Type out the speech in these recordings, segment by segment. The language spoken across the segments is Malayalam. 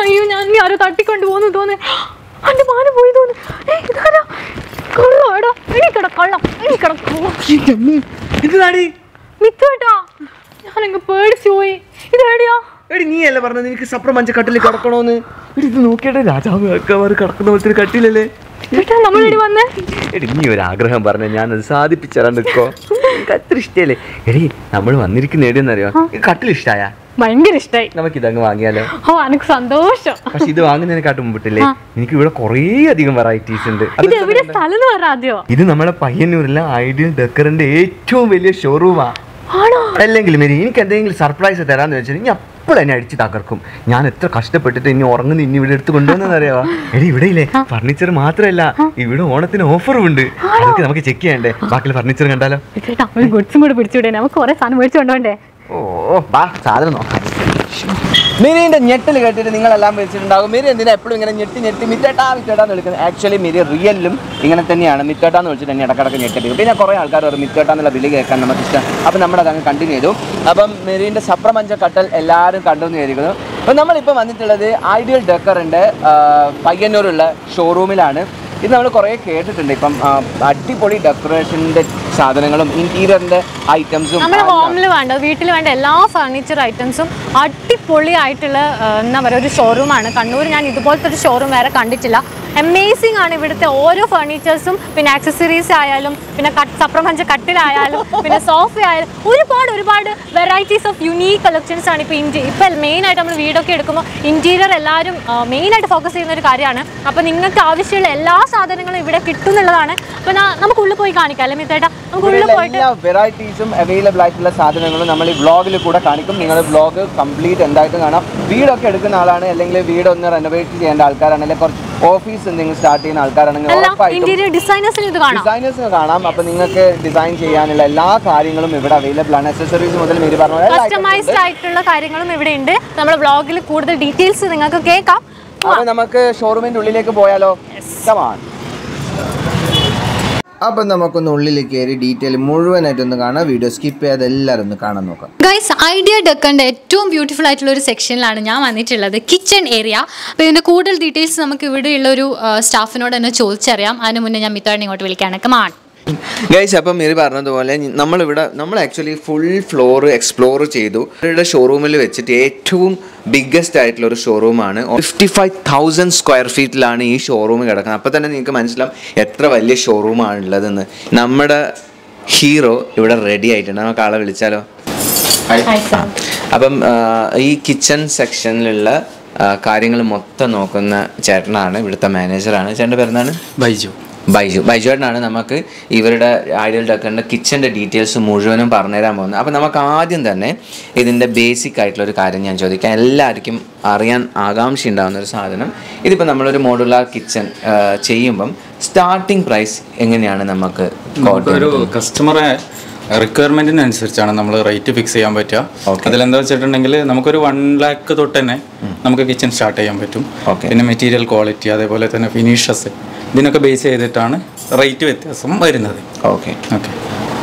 അയ്യോ ഞാൻ നീ ആരോ തട്ടിക്കൊണ്ട് പോന്നു തോന്നേ അന്റെ മാന പോയി തോന്നു ഇതാരാ? കള്ളം. ഞാനങ്ങ് പേടിച്ചു പോയി. ഇത് എവിടെയാ എടി നീ അല്ലേ പറഞ്ഞത് നിനക്ക് സപ്ര മഞ്ച കട്ടിൽ കിടക്കണോന്ന്? എടി ഇത് നോക്കിയിട്ട് രാജാവ് അക്കമാർ കിടക്കുന്ന പോലത്തെ ഒരു കട്ടിലല്ലേ? ചേട്ടാ നമ്മളിവിടെ വന്നേ? എടി നീ ഒരു ആഗ്രഹം പറഞ്ഞ ഞാനത് സാധിപ്പിച്ചറാൻ നിൽക്കോ കത്തിരി അത്ര ഇഷ്ടല്ലേ? എടി നമ്മൾ വന്നിരിക്കുന്ന എടിയെന്നറിയോ കട്ടിൽ ഇഷ്ടായ ഭയങ്കര ഇഷ്ടായി. നമുക്ക് ഇതങ്ങ് വാങ്ങിയാലോ? ഓ എനിക്ക് സന്തോഷം. പക്ഷെ ഇത് വാങ്ങുന്നതിനെക്കാട്ടും മുമ്പിട്ടില്ലേ? എനിക്ക് ഇവിടെ കുറേ അധികം വെറൈറ്റീസ് ഉണ്ട്. ഇത് എവിടെ സ്ഥലം ആദ്യോ ഇത് നമ്മുടെ പയ്യന്നൂരിലെ ഐഡിയൽ ഡെക്കറിന്റെ ഏറ്റവും വലിയ ഷോറൂമാണ് അല്ലെങ്കിൽ മേരി എനിക്ക് എന്തെങ്കിലും സർപ്രൈസ് തരാന്ന് വെച്ചാൽ ഇനി അപ്പോൾ എന്നെ അടിച്ച് തകർക്കും. ഞാൻ എത്ര കഷ്ടപ്പെട്ടിട്ട് ഇനി ഉറങ്ങുന്ന ഇനി ഇവിടെ എടുത്ത് കൊണ്ടുവന്നെന്ന് അറിയാവാ? എടി ഇവിടെ ഇല്ലേ? ഫർണിച്ചർ മാത്രമല്ല ഇവിടെ ഓണത്തിന് ഓഫറും ഉണ്ട്. അതൊക്കെ നമുക്ക് ചെക്ക് ചെയ്യണ്ടേ. ബാക്കിയുള്ള ഫർണിച്ചർ കണ്ടാലോ? ഗുഡ്സും കൂടെ പിടിച്ചുവിടേ. നമുക്ക് കുറെ സാധനം മേടിച്ചു കൊണ്ടോണ്ടേ സാധനം മിരിന്റെ ഞെട്ടിൽ കേട്ടിട്ട് നിങ്ങളെല്ലാം വിളിച്ചിട്ടുണ്ടാകും. മിരി എന്തിനാ എപ്പോഴും ഇങ്ങനെ ഞെട്ടി ഞെട്ടി മിറ്റേട്ടാ മിറ്റേട്ടാന്ന് വിളിക്കുന്നത്? ആക്ച്വലി മിരി റിയലും ഇങ്ങനെ തന്നെയാണ്. മിറ്റേട്ടാന്ന് വിളിച്ചിട്ട് തന്നെ ഇടക്കിടക്ക് ഞെട്ടി പിന്നെ കുറേ ആൾക്കാർ പറയും മിറ്റേട്ടാ എന്നുള്ള വിളി കേൾക്കാൻ നമുക്ക് ഇഷ്ടം അപ്പം നമ്മളത് അങ്ങ് കണ്ടിന്യൂ ചെയ്തു. അപ്പം മിരിന്റെ സപ്രമഞ്ച കട്ടൽ എല്ലാവരും കണ്ടു എന്ന് വിചാരിക്കുന്നു. അപ്പം നമ്മളിപ്പോൾ വന്നിട്ടുള്ളത് ഐഡിയൽ ഡെക്കറിന്റെ പയ്യന്നൂരുള്ള ഷോറൂമിലാണ് ഇത് നമ്മൾ കുറേ കേട്ടിട്ടുണ്ട്. ഇപ്പം അടിപൊളി ഡെക്കറേഷന്റെ സാധനങ്ങളും ഇന്റീരിയറിന്റെ ഐറ്റംസും നമ്മുടെ ഹോമിൽ വേണ്ട വീട്ടിൽ വേണ്ട എല്ലാ ഫർണിച്ചർ ഐറ്റംസും അടിപൊളിയായിട്ടുള്ള ആയിട്ടുള്ള എന്താ പറയുക ഒരു ഷോറൂമാണ് കണ്ണൂർ ഞാൻ ഇതുപോലത്തെ ഒരു ഷോറൂം വേറെ കണ്ടിട്ടില്ല. അമേസിംഗ് ആണ് ഇവിടുത്തെ ഓരോ ഫർണിച്ചേഴ്സും പിന്നെ ആക്സസറീസ് ആയാലും പിന്നെ കട്ട് സപ്രപഞ്ച കട്ടിലായാലും പിന്നെ സോഫ ആയാലും ഒരുപാട് ഒരുപാട് വെറൈറ്റീസ് ഓഫ് യുണീക്ക് കളക്ഷൻസ് ആണ് ഇപ്പോൾ ഇന്ത്യ. ഇപ്പോൾ മെയിനായിട്ട് നമ്മൾ വീടൊക്കെ എടുക്കുമ്പോൾ ഇന്റീരിയർ എല്ലാവരും മെയിനായിട്ട് ഫോക്കസ് ചെയ്യുന്ന ഒരു കാര്യമാണ്. അപ്പോൾ നിങ്ങൾക്ക് ആവശ്യമുള്ള എല്ലാ സാധനങ്ങളും ഇവിടെ കിട്ടുന്നുള്ളതാണ്. അപ്പോൾ നമുക്ക് ഉള്ളിൽ പോയി കാണിക്കാം അല്ലേ മിത്തേട്ടാ നമുക്ക് ഉള്ളിൽ പോയിട്ട് വെറൈറ്റീസും അവൈലബിൾ ആയിട്ടുള്ള സാധനങ്ങളും നമ്മൾ ഈ വ്ളോഗിൽ കൂടെ കാണിക്കും. നിങ്ങൾ വ്ളോഗ് കംപ്ലീറ്റ് എന്തായിട്ട് കാണാം. വീടൊക്കെ എടുക്കുന്ന ആളാണ് അല്ലെങ്കിൽ വീട് ഒന്ന് റെനോവേറ്റ് ചെയ്യേണ്ട ആൾക്കാരാണ് അല്ലെങ്കിൽ കുറച്ച് ഓഫീസ് എന്തെങ്കിലും സ്റ്റാർട്ട് ചെയ്യുന്ന ആൾക്കാരാണെങ്കിൽ ഡിസൈനേഴ്സിന് ഇത് കാണാം. അപ്പൊ നിങ്ങൾക്ക് ഡിസൈൻ ചെയ്യാനുള്ള എല്ലാ കാര്യങ്ങളും ഇവിടെ അവൈലബിൾ ആണ്. അക്സസറീസ് മുതൽ. കസ്റ്റമൈസ്ഡ് ആയിട്ടുള്ള കാര്യങ്ങളും ഇവിടെ ഉണ്ട്. നമ്മുടെ ബ്ലോഗിൽ കൂടുതൽ ഡീറ്റെയിൽസ് നിങ്ങൾക്ക് കേൾക്കാം. അപ്പൊ നമുക്ക് ഷോറൂമിന്റെ ഉള്ളിലേക്ക് പോയാലോ? കമാൺ അപ്പം നമുക്കൊന്ന് ഉള്ളിൽ കയറി ഡീറ്റെയിൽ മുഴുവനായിട്ടൊന്ന് കാണാം. വീഡിയോ സ്കിപ്പ് ചെയ്യാതെ എല്ലാവരും ഒന്ന് കാണാൻ നോക്കാം. ഗൈസ് ഐഡിയ ഡക്കറിന്റെ ഏറ്റവും ബ്യൂട്ടിഫുൾ ആയിട്ടുള്ള ഒരു സെക്ഷനിലാണ് ഞാൻ വന്നിട്ടുള്ളത്. കിച്ചൺ ഏരിയ അപ്പോൾ ഇതിന്റെ കൂടുതൽ ഡീറ്റെയിൽസ് നമുക്ക് ഇവിടെയുള്ള ഒരു സ്റ്റാഫിനോട് തന്നെ ചോദിച്ചറിയാം. അതിന് മുന്നേ ഞാൻ മിത്തോടെ ഇങ്ങോട്ട് വിളിക്കാനൊക്കെ കമാൺ ഗൈസ് അപ്പം മീറി പറഞ്ഞതുപോലെ നമ്മളിവിടെ നമ്മൾ ആക്ച്വലി ഫുൾ ഫ്ലോർ എക്സ്പ്ലോർ ചെയ്തു. ഇവരുടെ ഷോറൂമിൽ വെച്ചിട്ട് ഏറ്റവും ബിഗ്ഗസ്റ്റ് ആയിട്ടുള്ള ഒരു ഷോറൂമാണ് ഫിഫ്റ്റി ഫൈവ് തൗസൻഡ് സ്ക്വയർ ഫീറ്റിലാണ് ഈ ഷോറൂം കിടക്കുന്നത്. അപ്പോൾ തന്നെ നിങ്ങൾക്ക് മനസ്സിലാവും എത്ര വലിയ ഷോറൂമാണ് ഉള്ളതെന്ന് നമ്മുടെ ഹീറോ ഇവിടെ റെഡി ആയിട്ടുണ്ട്. നമുക്ക് ആളെ വിളിച്ചാലോ? അപ്പം ഈ കിച്ചൺ സെക്ഷനിലുള്ള കാര്യങ്ങൾ മൊത്തം നോക്കുന്ന ചേട്ടനാണ്. ഇവിടുത്തെ മാനേജറാണ് ചേട്ടന്റെ പേരെന്താണ്? ബൈജു. ബൈജു ബൈജുവേട്ടനാണ് നമുക്ക് ഇവരുടെ ഐഡിയൽ ഡക്കറിന്റെ കിച്ചന്റെ ഡീറ്റെയിൽസ് മുഴുവനും പറഞ്ഞുതരാൻ പോകുന്നത്. അപ്പോൾ നമുക്ക് ആദ്യം തന്നെ ഇതിന്റെ ബേസിക് ആയിട്ടുള്ള ഒരു കാര്യം ഞാൻ ചോദിക്കാം. എല്ലാവർക്കും അറിയാൻ ആകാംക്ഷ ഉണ്ടാകുന്ന ഒരു സാധനം. ഇതിപ്പോൾ നമ്മളൊരു മോഡുലാർ കിച്ചൺ ചെയ്യുമ്പം സ്റ്റാർട്ടിംഗ് പ്രൈസ് എങ്ങനെയാണ് നമുക്ക് ഒരു കസ്റ്റമറെ റിക്വയർമെന്റിനനുസരിച്ചാണ് നമ്മൾ റേറ്റ് ഫിക്സ് ചെയ്യാൻ പറ്റുക. അതിലെന്താ വെച്ചിട്ടുണ്ടെങ്കിൽ നമുക്കൊരു വൺ ലാക്ക് തൊട്ട് തന്നെ നമുക്ക് കിച്ചൺ സ്റ്റാർട്ട് ചെയ്യാൻ പറ്റും. പിന്നെ മെറ്റീരിയൽ ക്വാളിറ്റി അതേപോലെ തന്നെ ഫിനിഷസ് ഇതിനൊക്കെ ബേസ് ചെയ്തിട്ടാണ് റേറ്റ് വ്യത്യാസം വരുന്നത്. ഓക്കെ ഓക്കെ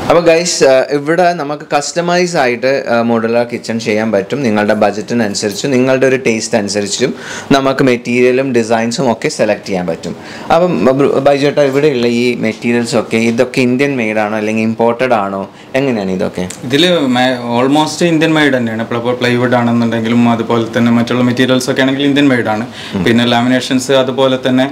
അപ്പോൾ ഗൈസ് ഇവിടെ നമുക്ക് കസ്റ്റമൈസ് ആയിട്ട് മോഡുലാർ കിച്ചൺ ചെയ്യാൻ പറ്റും. നിങ്ങളുടെ ബജറ്റിനനുസരിച്ച് നിങ്ങളുടെ ഒരു ടേസ്റ്റ് അനുസരിച്ചും നമുക്ക് മെറ്റീരിയലും ഡിസൈൻസും ഒക്കെ സെലക്ട് ചെയ്യാൻ പറ്റും. അപ്പം ബൈജേട്ട ഇവിടെയുള്ള ഈ മെറ്റീരിയൽസ് ഒക്കെ ഇതൊക്കെ ഇന്ത്യൻ മെയ്ഡ് ആണോ അല്ലെങ്കിൽ ഇമ്പോർട്ടഡ് ആണോ? എങ്ങനെയാണ് ഇതൊക്കെ? ഇതിൽ ഓൾമോസ്റ്റ് ഇന്ത്യൻ മെയ്ഡ് തന്നെയാണ്. ഇപ്പോൾ പ്ലൈവുഡ് ആണെന്നുണ്ടെങ്കിലും അതുപോലെ തന്നെ മറ്റുള്ള മെറ്റീരിയൽസ് ഒക്കെ ആണെങ്കിൽ ഇന്ത്യൻ മെയ്ഡ് ആണ്. പിന്നെ ലാമിനേഷൻസ് അതുപോലെ തന്നെ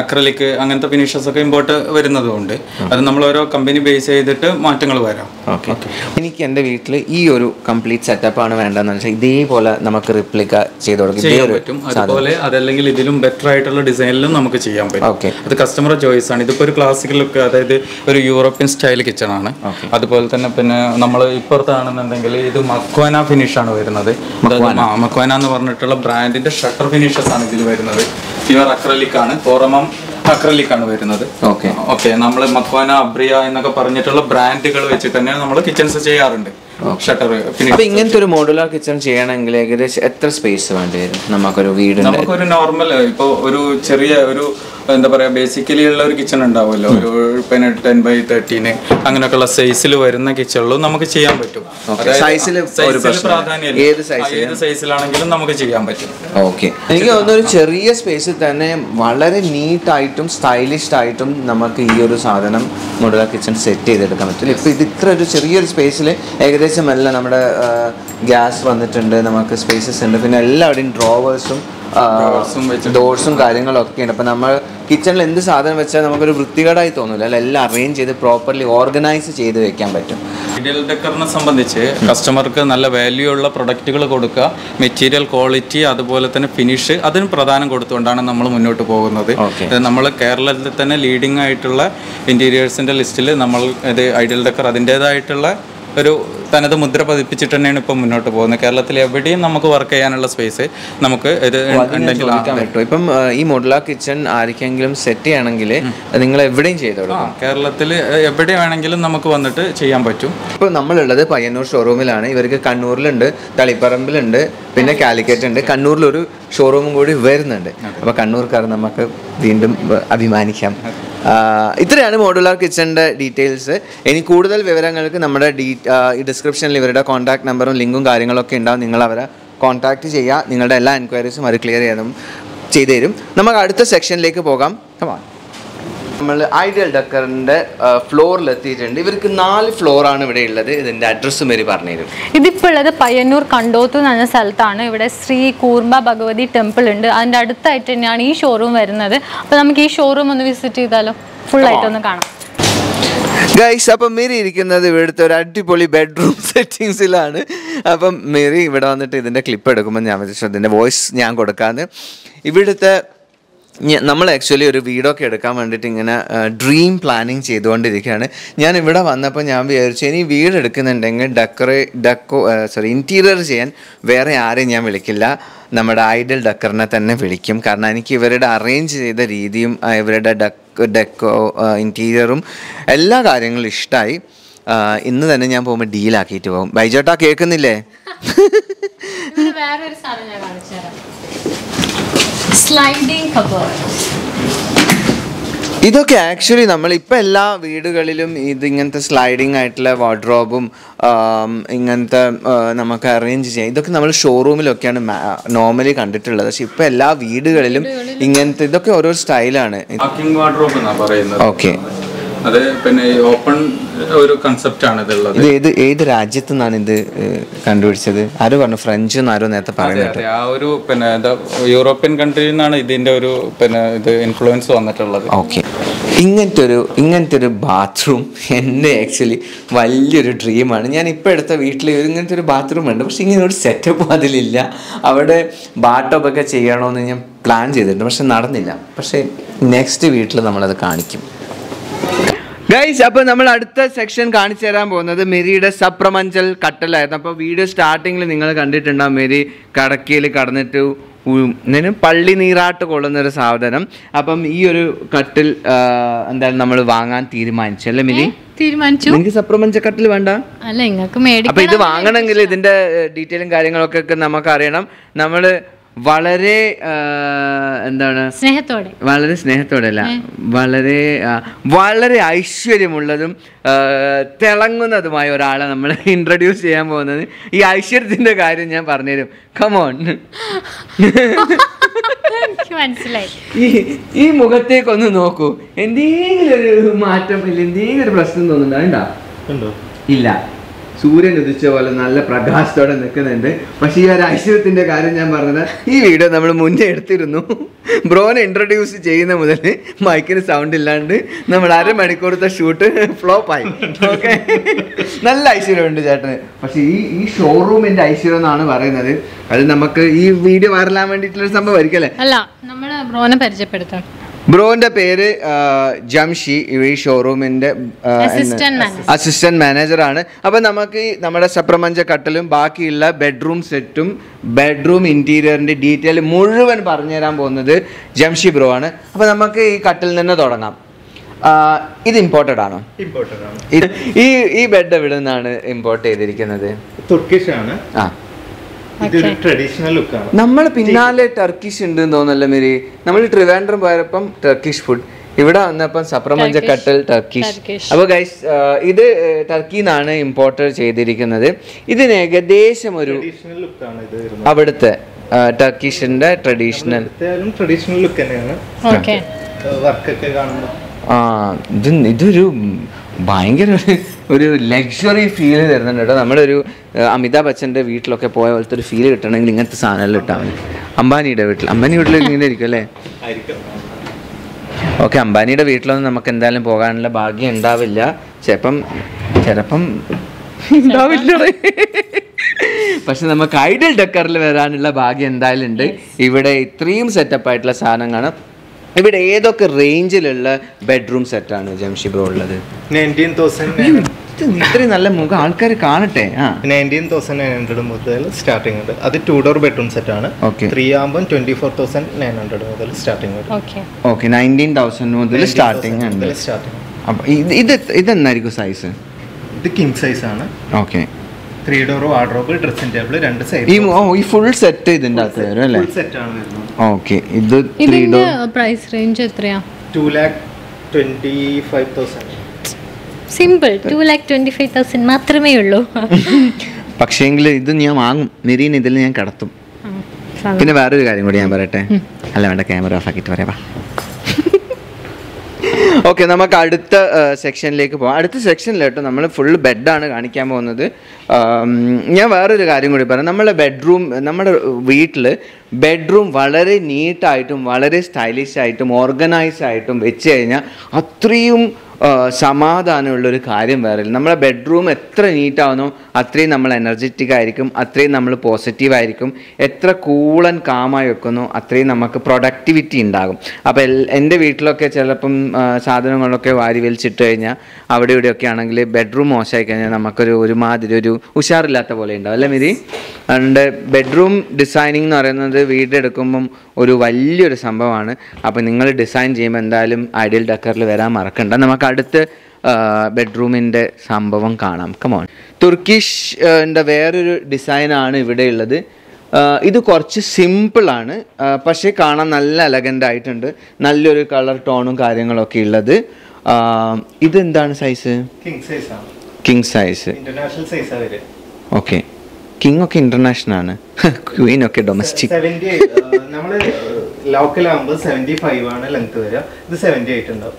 അക്രലിക് അങ്ങനത്തെ ഫിനിഷസ് ഒക്കെ ഇമ്പോർട്ട് വരുന്നതുകൊണ്ട് അത് നമ്മൾ ഓരോ കമ്പനി ബേസ് ചെയ്തിട്ട് മാറ്റങ്ങൾ വരാം. ഓക്കെ. എനിക്ക് എന്റെ വീട്ടിൽ ഈ ഒരു കംപ്ലീറ്റ് സെറ്റപ്പ് ആണ് വേണ്ടതെന്ന് വെച്ചാൽ ഇതേപോലെ നമുക്ക് റിപ്ലിക്ക ചെയ്ത് കൊടുക്കും. പറ്റും. അതുപോലെ അതല്ലെങ്കിൽ ഇതിലും ബെറ്റർ ആയിട്ടുള്ള ഡിസൈനിലും നമുക്ക് ചെയ്യാൻ പറ്റും. അത് കസ്റ്റമർ ചോയ്സ് ആണ്. ഇതിപ്പോൾ ഒരു ക്ലാസിക്കൽ ലുക്ക് അതായത് ഒരു യൂറോപ്യൻ സ്റ്റൈൽ കിച്ചൺ ആണ്. അതുപോലെ തന്നെ പിന്നെ നമ്മൾ ഇപ്പുറത്താണെന്നുണ്ടെങ്കിൽ ഇത് മക്വാന ഫിനിഷ് ആണ് വരുന്നത്. മക്വാന. എന്ന് പറഞ്ഞിട്ടുള്ള ബ്രാൻഡിന്റെ ഷട്ടർ ഫിനിഷസ് ആണ് ഇതിൽ വരുന്നത്. പ്യുവർ അക്രലിക് ആണ് ഓറമം അക്രലിക് ആണ് വരുന്നത്. ഓക്കെ. ഓക്കെ നമ്മൾ മക്വാന അബ്രിയ എന്നൊക്കെ പറഞ്ഞിട്ടുള്ള ബ്രാൻഡുകൾ വെച്ചിട്ട് തന്നെയാണ് നമ്മൾ കിച്ചൺസ് ചെയ്യാറുണ്ട്. ഷട്ടർ അപ്പൊ ഇങ്ങനത്തെ ഒരു മോഡുലാർ കിച്ചൺ ചെയ്യണമെങ്കിൽ ഏകദേശം എത്ര സ്പേസ് വേണ്ടി വരും നമുക്കൊരു വീട് നമുക്കൊരു നോർമൽ ഇപ്പൊ ഒരു ചെറിയ ഒരു എന്താ പറയാ ബേസിക്കലി ഉള്ള ഒരു കിച്ചൺ ഉണ്ടാവുമല്ലോ. ഒരു പിന്നെ ടെൻ ബൈ തേർട്ടീന് അങ്ങനെയൊക്കെയുള്ള സൈസിൽ വരുന്ന കിച്ചണിലും നമുക്ക് ചെയ്യാൻ പറ്റും. ഏത് സൈസിലാണെങ്കിലും നമുക്ക് ചെയ്യാൻ പറ്റും. ഓക്കെ. എനിക്ക് തോന്നുന്നു ഒരു ചെറിയ സ്പേസിൽ തന്നെ വളരെ നീറ്റായിട്ടും സ്റ്റൈലിഷ് ആയിട്ടും നമുക്ക് ഈ ഒരു സാധനം മോഡുലാർ കിച്ചൺ സെറ്റ് ചെയ്തെടുക്കാൻ പറ്റില്ല ഇപ്പൊ ഇത് ഇത്ര ഒരു ചെറിയൊരു സ്പേസിൽ ഏകദേശം എല്ലാം നമ്മുടെ ഗ്യാസ് വന്നിട്ടുണ്ട് നമുക്ക് സ്പേസസ് ഉണ്ട്. പിന്നെ എല്ലാവിടെയും ഡ്രോവേഴ്സും ഡോഴ്സും ഡോർസും കാര്യങ്ങളും ഒക്കെ ഉണ്ട് അപ്പം നമ്മൾ കിച്ചണിൽ എന്ത് സാധനം വെച്ചാൽ നമുക്കൊരു വൃത്തികേടായി തോന്നില്ല അല്ല എല്ലാം അറേഞ്ച് ചെയ്ത് പ്രോപ്പർലി ഓർഗനൈസ് ചെയ്ത് വെക്കാൻ പറ്റും. മെറ്റീരിയൽ ഡെക്കറിനെ സംബന്ധിച്ച് കസ്റ്റമർക്ക് നല്ല വാല്യൂ ഉള്ള പ്രൊഡക്റ്റുകൾ കൊടുക്കുക. മെറ്റീരിയൽ ക്വാളിറ്റി അതുപോലെ തന്നെ ഫിനിഷ് അതിന് പ്രധാനം കൊടുത്തുകൊണ്ടാണ് നമ്മൾ മുന്നോട്ട് പോകുന്നത്. നമ്മൾ കേരളത്തിൽ തന്നെ ലീഡിംഗ് ആയിട്ടുള്ള ഇന്റീരിയേഴ്സിന്റെ ലിസ്റ്റിൽ നമ്മൾ ഇത് ഐഡിയൽ ഡെക്കർ അതിന്റേതായിട്ടുള്ള ഒരു തനത് മുദ്ര പതിപ്പിച്ചിട്ട് തന്നെയാണ് ഇപ്പം മുന്നോട്ട് പോകുന്നത്. കേരളത്തിൽ എവിടെയും നമുക്ക് വർക്ക് ചെയ്യാനുള്ള സ്പേസ് നമുക്ക് ഇത് ഉണ്ടെങ്കിൽ ഇപ്പം ഈ മോഡുലാർ കിച്ചൺ ആർക്കെങ്കിലും സെറ്റ് ചെയ്യണമെങ്കിൽ നിങ്ങൾ എവിടെയും ചെയ്തോളൂ കേരളത്തിൽ എവിടെ വേണമെങ്കിലും നമുക്ക് വന്നിട്ട് ചെയ്യാൻ പറ്റും. ഇപ്പോൾ നമ്മളുള്ളത് പയ്യന്നൂർ ഷോറൂമിലാണ് ഇവർക്ക് കണ്ണൂരിലുണ്ട് തളിപ്പറമ്പിലുണ്ട് പിന്നെ കാലിക്കറ്റ് ഉണ്ട് കണ്ണൂരിലൊരു ഷോറൂമും കൂടി വരുന്നുണ്ട്. അപ്പോൾ കണ്ണൂർക്കാർ നമുക്ക് വീണ്ടും അഭിമാനിക്കാം. ഇത്രയാണ് മോഡുലാർ കിച്ചണിന്റെ ഡീറ്റെയിൽസ് ഇനി കൂടുതൽ വിവരങ്ങൾക്ക് നമ്മുടെ ഡീ ഡിസ്ക്രിപ്ഷനിൽ ഇവരുടെ കോൺടാക്ട് നമ്പറും ലിങ്കും കാര്യങ്ങളൊക്കെ ഉണ്ടാവും. നിങ്ങൾ അവരെ കോൺടാക്ട് ചെയ്യുക. നിങ്ങളുടെ എല്ലാ എൻക്വയറീസും അവർ ക്ലിയർ ചെയ്യാനും ചെയ്തു തരും നമുക്ക് അടുത്ത സെക്ഷനിലേക്ക് പോകാം. കമാ നമ്മൾ ഐഡിയൽ ഡക്കറിന്റെ ഫ്ലോറിൽ എത്തിയിട്ടുണ്ട്. ഇവർക്ക് നാല് ഫ്ലോർ ആണ് ഇവിടെ ഉള്ളത്. ഇതിന്റെ അഡ്രസ്സും വരി പറഞ്ഞുതരും ഇതിപ്പോൾ ഉള്ളത് പയ്യന്നൂർ കണ്ടോത്ത് എന്ന് പറഞ്ഞ സ്ഥലത്താണ്. ഇവിടെ ശ്രീ കൂർമ്മ ഭഗവതി ടെമ്പിൾ ഉണ്ട്. അതിന്റെ അടുത്തായിട്ട് തന്നെയാണ് ഈ ഷോറൂം വരുന്നത്. അപ്പോൾ നമുക്ക് ഈ ഷോറൂം ഒന്ന് വിസിറ്റ് ചെയ്താലോ? ഫുൾ ആയിട്ടൊന്ന് കാണാം. ഗൈസ് അപ്പം മേരി ഇരിക്കുന്നത് ഇവിടുത്തെ ഒരു അടിപൊളി ബെഡ്റൂം സെറ്റിങ്സിലാണ് അപ്പം മേരി ഇവിടെ വന്നിട്ട് ഇതിന്റെ ക്ലിപ്പ് എടുക്കുമ്പോൾ ഞാൻ വിചാരിച്ചു ഇതിന്റെ വോയിസ് ഞാൻ കൊടുക്കാന്ന്. ഇവിടുത്തെ നമ്മൾ ആക്ച്വലി ഒരു വീടൊക്കെ എടുക്കാൻ വേണ്ടിയിട്ട് ഇങ്ങനെ ഡ്രീം പ്ലാനിങ് ചെയ്തുകൊണ്ടിരിക്കുകയാണ്. ഞാൻ ഇവിടെ വന്നപ്പോൾ ഞാൻ വിചാരിച്ചു ഇനി വീട് എടുക്കുന്നുണ്ടെങ്കിൽ ഡെക്കറേ ഡെക്കോ സോറി ഇന്റീരിയർ ചെയ്യാൻ വേറെ ആരെയും ഞാൻ വിളിക്കില്ല. നമ്മുടെ ഐഡൽ ഡക്കറിനെ തന്നെ വിളിക്കും. കാരണം എനിക്ക് ഇവരുടെ അറേഞ്ച് ചെയ്ത രീതിയും ഇവരുടെ ഡക്ക് ഡെക്കോ ഇന്റീരിയറും എല്ലാ കാര്യങ്ങളും ഇഷ്ടമായി ഇന്ന് തന്നെ ഞാൻ പോകുമ്പോൾ ഡീലാക്കിയിട്ട് പോകും. ബൈജോട്ടാ കേൾക്കുന്നില്ലേ? വേറൊരു സാധനം ഞാൻ കബോർഡ് ഇതൊക്കെ ആക്ച്വലി നമ്മൾ ഇപ്പം എല്ലാ വീടുകളിലും ഇത് ഇങ്ങനത്തെ സ്ലൈഡിങ് ആയിട്ടുള്ള വാർഡ്രോബും ഇങ്ങനത്തെ നമുക്ക് അറേഞ്ച് ചെയ്യാം. ഇതൊക്കെ നമ്മൾ ഷോറൂമിലൊക്കെയാണ് നോർമലി കണ്ടിട്ടുള്ളത്. പക്ഷെ ഇപ്പം എല്ലാ വീടുകളിലും ഇങ്ങനത്തെ ഇതൊക്കെ ഓരോ സ്റ്റൈലാണ് ഓക്കെ അത് പിന്നെ ഓപ്പൺ ഒരു കൺസെപ്റ്റ് ആണ് ഇതുള്ളത് ഇത് ഏത് ഏത് രാജ്യത്തു നിന്നാണ് ഇത് കണ്ടുപിടിച്ചത്? ആരോ പറഞ്ഞു ഫ്രഞ്ച് ആരോ നേരത്തെ പറഞ്ഞു പറയുന്നത്. ആ ഒരു പിന്നെ യൂറോപ്യൻ കൺട്രിയിൽ നിന്നാണ് ഇതിന്റെ ഒരു പിന്നെ ഇത് ഇൻഫ്ലുവൻസ് വന്നിട്ടുള്ളത്. ഓക്കെ. ഇങ്ങനത്തെ ഒരു ഇങ്ങനത്തെ ഒരു ബാത്റൂം എന്റെ ആക്ച്വലി വലിയൊരു ഡ്രീമാണ് ഞാൻ ഇപ്പോൾ എടുത്ത വീട്ടിൽ ഇങ്ങനത്തെ ഒരു ബാത്റൂം ഉണ്ട്. പക്ഷെ ഇങ്ങനെ ഒരു സെറ്റപ്പ് അതിലില്ല. അവിടെ ബാട്ടൊക്കെ ചെയ്യണമെന്ന് ഞാൻ പ്ലാൻ ചെയ്തിട്ടുണ്ട്. പക്ഷെ നടന്നില്ല. പക്ഷേ നെക്സ്റ്റ് വീട്ടിൽ നമ്മളത് കാണിക്കും. ഗൈസ് അപ്പോൾ നമ്മൾ അടുത്ത സെക്ഷൻ കാണിച്ചു തരാൻ പോകുന്നത് മെരിയുടെ സപ്രമഞ്ചൽ കട്ടലായിരുന്നു. അപ്പോൾ വീഡിയോ സ്റ്റാർട്ടിങ്ങിൽ നിങ്ങൾ കണ്ടിട്ടുണ്ടാവും മെരി കടക്കിയിൽ കടന്നിട്ട് ഇതിന് പള്ളി നീറാട്ട് കൊള്ളുന്ന ഒരു സാധനം. അപ്പം ഈ ഒരു കട്ടിൽ എന്തായാലും നമ്മൾ വാങ്ങാൻ തീരുമാനിച്ചു. അല്ലേ മിനി തീരുമാനിച്ചു. എനിക്ക് സപ്രമഞ്ച കട്ടിൽ വേണ്ട? അല്ല നിങ്ങൾക്ക് അപ്പൊ ഇത് വാങ്ങണമെങ്കിൽ ഇതിന്റെ ഡീറ്റെയിലും കാര്യങ്ങളൊക്കെ നമുക്ക് അറിയണം നമ്മൾ വളരെ എന്താണ്? സ്നേഹത്തോടെ. വളരെ സ്നേഹത്തോടെ അല്ല വളരെ വളരെ ഐശ്വര്യമുള്ളതും തിളങ്ങുന്നതുമായ ഒരാളെ നമ്മൾ ഇൻട്രൊഡ്യൂസ് ചെയ്യാൻ പോകുന്നത്. ഈ ഐശ്വര്യത്തിന്റെ കാര്യം ഞാൻ പറഞ്ഞുതരും. കമോൺ മനസ്സിലായി. ഈ ഈ മുഖത്തേക്കൊന്ന് നോക്കൂ. എന്തെങ്കിലും ഒരു മാറ്റം ഇല്ല എന്തെങ്കിലും ഒരു പ്രശ്നം തോന്നുന്നുണ്ടോ? ഇല്ല. സൂര്യൻ ഉദിച്ച പോലെ നല്ല പ്രകാശത്തോടെ നിൽക്കുന്നുണ്ട്. പക്ഷെ ഈ ഒരു ഐശ്വര്യത്തിന്റെ കാര്യം ഞാൻ പറഞ്ഞത് ഈ വീഡിയോ നമ്മൾ മുന്നേ എടുത്തിരുന്നു. ബ്രോനെ ഇൻട്രൊഡ്യൂസ് ചെയ്യുന്ന മുതൽ മൈക്കിന് സൗണ്ട് ഇല്ലാണ്ട് നമ്മൾ അരമണിക്കൂറത്തെ ഷൂട്ട് ഫ്ലോപ്പ് ആയി. ഓക്കെ നല്ല ഐശ്വര്യമുണ്ട് ചേട്ടന്. പക്ഷെ ഈ ഈ ഷോറൂമിന്റെ ഐശ്വര്യം എന്നാണ് പറയുന്നത്. അത് നമുക്ക് ഈ വീഡിയോ വരലാൻ വേണ്ടിയിട്ടുള്ള സംഭവം ആയിരിക്കും അല്ലേ? അല്ല നമ്മൾ ബ്രോനെ പരിചയപ്പെടുത്താം. ബ്രോന്റെ പേര് ജംഷി ഈ ഷോറൂമിന്റെ അസിസ്റ്റന്റ് മാനേജർ ആണ്. അപ്പൊ നമുക്ക് നമ്മുടെ സപ്രമഞ്ച കട്ടലും ബാക്കിയുള്ള ബെഡ്റൂം സെറ്റും ബെഡ്റൂം ഇന്റീരിയറിന്റെ ഡീറ്റെയിൽ മുഴുവൻ പറഞ്ഞു തരാൻ പോകുന്നത് ജംഷി ബ്രോ ആണ്. അപ്പൊ നമുക്ക് ഈ കട്ടിൽ നിന്ന് തുടങ്ങാം. ഇത് ഇമ്പോർട്ടഡ് ആണോ? ഇമ്പോർട്ടഡ് ആണ്. ഈ ഈ ബെഡ് എവിടെ നിന്നാണ് ഇമ്പോർട്ട് ചെയ്തിരിക്കുന്നത്? തുർക്കിഷ് ആണ്. ആ. നമ്മൾ പിന്നാലെ ടർക്കിഷ് ഉണ്ട് തോന്നല്ലോ മേരി? നമ്മൾ ട്രിവാൻഡ്രം പോയപ്പം ടർക്കിഷ് ഫുഡ് ഇവിടെ വന്നപ്പം സപ്രമഞ്ച കട്ടൽ ടർക്കിഷ് Turkish. അപ്പോൾ ഗൈസ് ഇത് ടർക്കിയിൽ നിന്നാണ് ഇമ്പോർട്ട് ചെയ്തിരിക്കുന്നത്. ഇതിന് ഏകദേശം ഒരു ട്രഡീഷണൽ ലുക്കാണ് ഇത് വരുന്നത്. അവിടുത്തെ ടർക്കിഷിന്റെ ട്രഡീഷണൽ എന്തായാലും ട്രഡീഷണൽ ലുക്ക് തന്നെയാണ്. ആ ഇത് ഇതൊരു ഭയങ്കര ഒരു- ഒരു ലക്ഷറി ഫീൽ തരുന്നുണ്ട് കേട്ടോ. നമ്മുടെ ഒരു അമിതാഭ് ബച്ചന്റെ വീട്ടിലൊക്കെ പോയ പോലത്തെ ഒരു ഫീൽ കിട്ടണമെങ്കിൽ ഇങ്ങനത്തെ സാധനമെല്ലാം ഇട്ടാൽ മതി. അംബാനിയുടെ വീട്ടിൽ അംബാനി വീട്ടിൽ ഇങ്ങനെ ഇരിക്കും അല്ലേ? ഓക്കെ അംബാനിയുടെ വീട്ടിലൊന്നും നമുക്ക് എന്തായാലും പോകാനുള്ള ഭാഗ്യം ഉണ്ടാവില്ല. ചിലപ്പം ചിലപ്പം ഉണ്ടാവില്ല. പക്ഷെ നമുക്ക് ഐഡിയൽ ഡെക്കറിൽ വരാനുള്ള ഭാഗ്യം എന്തായാലും ഉണ്ട്. ഇവിടെ ഇത്രയും സെറ്റപ്പ് ആയിട്ടുള്ള സാധനം കാണാം ഇവിടെ ഏതൊക്കെ റേഞ്ചിലുള്ള ബെഡ്റൂം സെറ്റാണ് ജംഷി ബ്രോ ഉള്ളത്? നയന്റീൻ തൗസൻഡ് ഇത് ഇത്രയും നല്ല മുഖം ആൾക്കാർ കാണട്ടെ. നയന്റീൻ തൗസൻഡ് നയൻ ഹൺഡ്രഡ് മുതൽ സ്റ്റാർട്ടിംഗ് ഉണ്ട്. അത് ടു ഡോർ ബെഡ്റൂം സെറ്റ് ആണ്. ത്രീ ആകുമ്പോൾ twenty four thousand nine hundred മുതൽ സ്റ്റാർട്ടിംഗ് ഉണ്ട് ഓക്കെ ഓക്കെ നയന്റീൻ തൗസൻഡ് മുതൽ സ്റ്റാർട്ടിങ് ഉണ്ട്. സ്റ്റാർട്ടിംഗ് അപ്പം ഇത് ഇത് ഇതെന്നായിരിക്കും സൈസ് ഇത് കിങ് സൈസ് ആണ്. Okay three door wardrobe dressing table രണ്ട് ഈ സൈഡ് ഓ ഈ ഫുൾ സെറ്റ് ഇതിന്റെ അകത്ത് വരും അല്ലേ? ഫുൾ സെറ്റ് ആണ് വരുന്നത്. ഓക്കെ. ഇത് ഇതിന്റെ പ്രൈസ് റേഞ്ച് എത്രയാ? Two lakh twenty five thousand simple two lakh twenty five thousand മാത്രമേ ഉള്ളൂ. പക്ഷേങ്കിൽ ഇത് ഞാൻ വാങ്ങും. നിരീൻ ഇതിൽ ഞാൻ കടത്തും. പിന്നെ വേറൊരു കാര്യം കൂടി ഞാൻ പറയട്ടെ? അല്ല വേണ്ട ക്യാമറ ഓഫ് ആക്കിയിട്ട് പറയാം ഓക്കെ നമുക്ക് അടുത്ത സെക്ഷനിലേക്ക് പോകാം അടുത്ത സെക്ഷനിലോട്ട് നമ്മൾ ഫുൾ ബെഡാണ് കാണിക്കാൻ പോകുന്നത്. ഞാൻ വേറൊരു കാര്യം കൂടി പറയാം. നമ്മളെ ബെഡ്റൂം നമ്മുടെ വീട്ടിൽ ബെഡ്റൂം വളരെ നീറ്റായിട്ടും വളരെ സ്റ്റൈലിഷ് ആയിട്ടും ഓർഗനൈസ് ആയിട്ടും വെച്ച് കഴിഞ്ഞാൽ അത്രയും സമാധാനമുള്ളൊരു കാര്യം വേറെ നമ്മുടെ ബെഡ്റൂം എത്ര നീറ്റാവുന്നോ അത്രയും നമ്മൾ എനർജറ്റിക് ആയിരിക്കും അത്രയും നമ്മൾ പോസിറ്റീവ് ആയിരിക്കും. എത്ര കൂളൻ കാമായി വെക്കുന്നോ അത്രയും നമുക്ക് പ്രൊഡക്ടിവിറ്റി ഉണ്ടാകും. അപ്പോൾ എന്റെ വീട്ടിലൊക്കെ ചിലപ്പം സാധനങ്ങളൊക്കെ വാരി വലിച്ചിട്ട് കഴിഞ്ഞാൽ അവിടെ ഇവിടെയൊക്കെ ആണെങ്കിൽ ബെഡ്റൂം മോശമായി കഴിഞ്ഞാൽ നമുക്കൊരു ഒരുമാതിരി ഒരു ഉഷാറില്ലാത്ത പോലെ ഉണ്ടാവും. അല്ലേ മിതി? അതുകൊണ്ട് ബെഡ്റൂം ഡിസൈനിങ് എന്ന് പറയുന്നത് വീടെടുക്കുമ്പം ഒരു വലിയൊരു സംഭവമാണ്. അപ്പോൾ നിങ്ങൾ ഡിസൈൻ ചെയ്യുമ്പോൾ എന്തായാലും ഐഡിയൽ ഡക്കറിൽ വരാൻ മറക്കണ്ട. നമുക്ക് അടുത്ത ബെഡ്റൂമിന്റെ സംഭവം കാണാം. കമോൺ തുർക്കിഷ് വേറൊരു ഡിസൈനാണ് ഇവിടെ ഉള്ളത് ഇത് കുറച്ച് സിമ്പിളാണ് പക്ഷേ കാണാൻ നല്ല എലഗന്റ് ആയിട്ടുണ്ട്. നല്ലൊരു കളർ ടോണും കാര്യങ്ങളൊക്കെ ഉള്ളത്. ഇത് എന്താണ് size king size okay king ഒക്കെ ഇന്റർനാഷണൽ ആണ്. ക്വീൻ ഒക്കെ ഡൊമസ്റ്റിക് ലോക്കൽ ആകുമ്പോൾ സെവന്റി ഫൈവ് ആണ് ലെങ്ത് വരിക. ഇത് സെവന്റി എയ്റ്റ് ഉണ്ടാവും.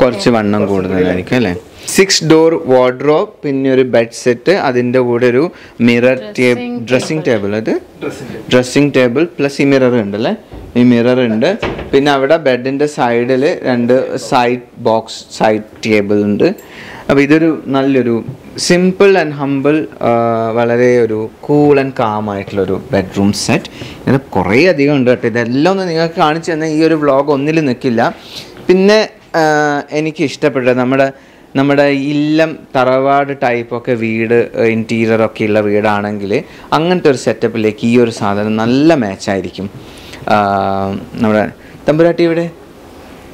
കുറച്ച് വണ്ണം കൂടുതലായിരിക്കും അല്ലേ? സിക്സ് ഡോർ വാർഡ്രോബ് പിന്നെ ഒരു ബെഡ് സെറ്റ് അതിന്റെ കൂടെ ഒരു മിറർ ടേബിൾ ഡ്രസ്സിംഗ് ടേബിൾ അത്? ഡ്രസ്സിംഗ് ടേബിൾ പ്ലസ് ഈ മിറർ ഉണ്ട് അല്ലേ ഈ മിറർ ഉണ്ട്. പിന്നെ അവിടെ ബെഡിന്റെ സൈഡിൽ രണ്ട് സൈഡ് ബോക്സ് സൈഡ് ടേബിൾ ഉണ്ട്. അപ്പോൾ ഇതൊരു നല്ലൊരു സിമ്പിൾ ആൻഡ് ഹമ്പിൾ വളരെ ഒരു കൂൾ ആൻഡ് കാം ആയിട്ടുള്ളൊരു ബെഡ്റൂം സെറ്റ് ഇത് കുറേ അധികം ഉണ്ട് കേട്ടോ. ഇതെല്ലാം ഒന്ന് നിങ്ങൾക്ക് കാണിച്ചു തന്നാൽ ഈ ഒരു വ്ളോഗ് ഒന്നിൽ നിൽക്കില്ല. പിന്നെ എനിക്ക് ഇഷ്ടപ്പെട്ടത് നമ്മുടെ നമ്മുടെ ഇല്ലം തറവാട് ടൈപ്പൊക്കെ വീട് ഇന്റീരിയറൊക്കെ ഉള്ള വീടാണെങ്കിൽ അങ്ങനത്തെ ഒരു സെറ്റപ്പിലേക്ക് ഈ ഒരു സാധനം നല്ല മാച്ചായിരിക്കും നമ്മുടെ തമ്പുരാട്ടി ഇവിടെ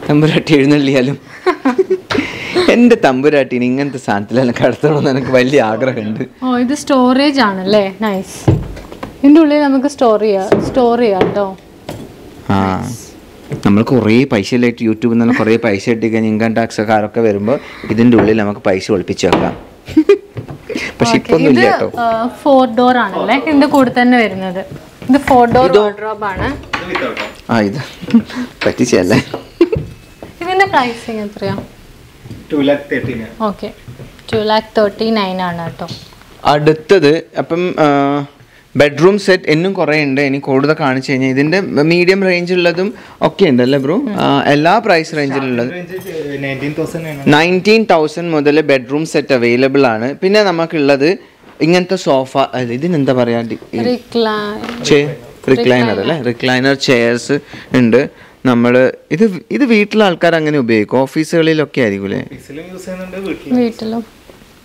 തമ്പുരാട്ടി എഴുന്നള്ളിയാലും. എന്റെ തമ്പുരാട്ടിന് ഇങ്ങനത്തെ സാധനത്തിലെല്ലാം കടത്തണമെന്ന് എനിക്ക് വലിയ ആഗ്രഹമുണ്ട്. ഓ ഇത് സ്റ്റോറേജ് ആണല്ലേ? നൈസ് ഇതിന്റെ ഉള്ളിൽ നമുക്ക് സ്റ്റോർ ചെയ്യാം സ്റ്റോർ ചെയ്യാം കേട്ടോ ആ. നമ്മൾ കുറേ പൈസ ഇല്ലായിട്ട് യൂട്യൂബിൽ നിന്ന് കുറേ പൈസ ഇട്ടിക്കാൻ ഇൻകം ടാക്സുകാരൊക്കെ വരുമ്പോൾ ഇതിന്റെ ഉള്ളിൽ നമുക്ക് പൈസ ഒളിപ്പിച്ച് വെക്കാം. പക്ഷെ ഇപ്പൊ ഒന്നും കേട്ടോ. ഫോർ ഡോർ ആണല്ലേ? ഇതിന്റെ കൂടെ തന്നെ വരുന്നത്. ഇത് ഫോർ ഡോർ വാർഡ്രോബ് ആണ്. ആ ഇത് പറ്റിച്ചല്ലേ ഇതിന്റെ പ്രൈസിങ് എത്രയാ? Two lakh thirteen okay two lakh thirty nine ആണ് കേട്ടോ. അടുത്തത് അപ്പം ബെഡ്റൂം സെറ്റ് എന്നും കുറേ ഉണ്ട് ഇനി കൂടുതൽ കാണിച്ചു കഴിഞ്ഞാൽ ഇതിന്റെ മീഡിയം റേഞ്ചിലുള്ളതും ഒക്കെ ഉണ്ട് അല്ലേ ബ്രോ എല്ലാ പ്രൈസ് റേഞ്ചിലുള്ളത് നയന്റീൻ തൗസൻഡ് മുതൽ ബെഡ്റൂം സെറ്റ് അവൈലബിൾ ആണ്. പിന്നെ നമുക്കുള്ളത് ഇങ്ങനത്തെ സോഫ അല്ല ഇതിനെന്താ പറയാ? റിക്ലൈനർ അല്ലേ? റിക്ലൈനർ ചെയർസ് ഉണ്ട്. നമ്മൾ ഇത് ഇത് വീട്ടിലെ ആൾക്കാർ അങ്ങനെ ഉപയോഗിക്കും? ഓഫീസുകളിലൊക്കെ ആയിരിക്കും അല്ലേ യൂസ് ചെയ്യുന്നുണ്ട് വീട്ടിലും.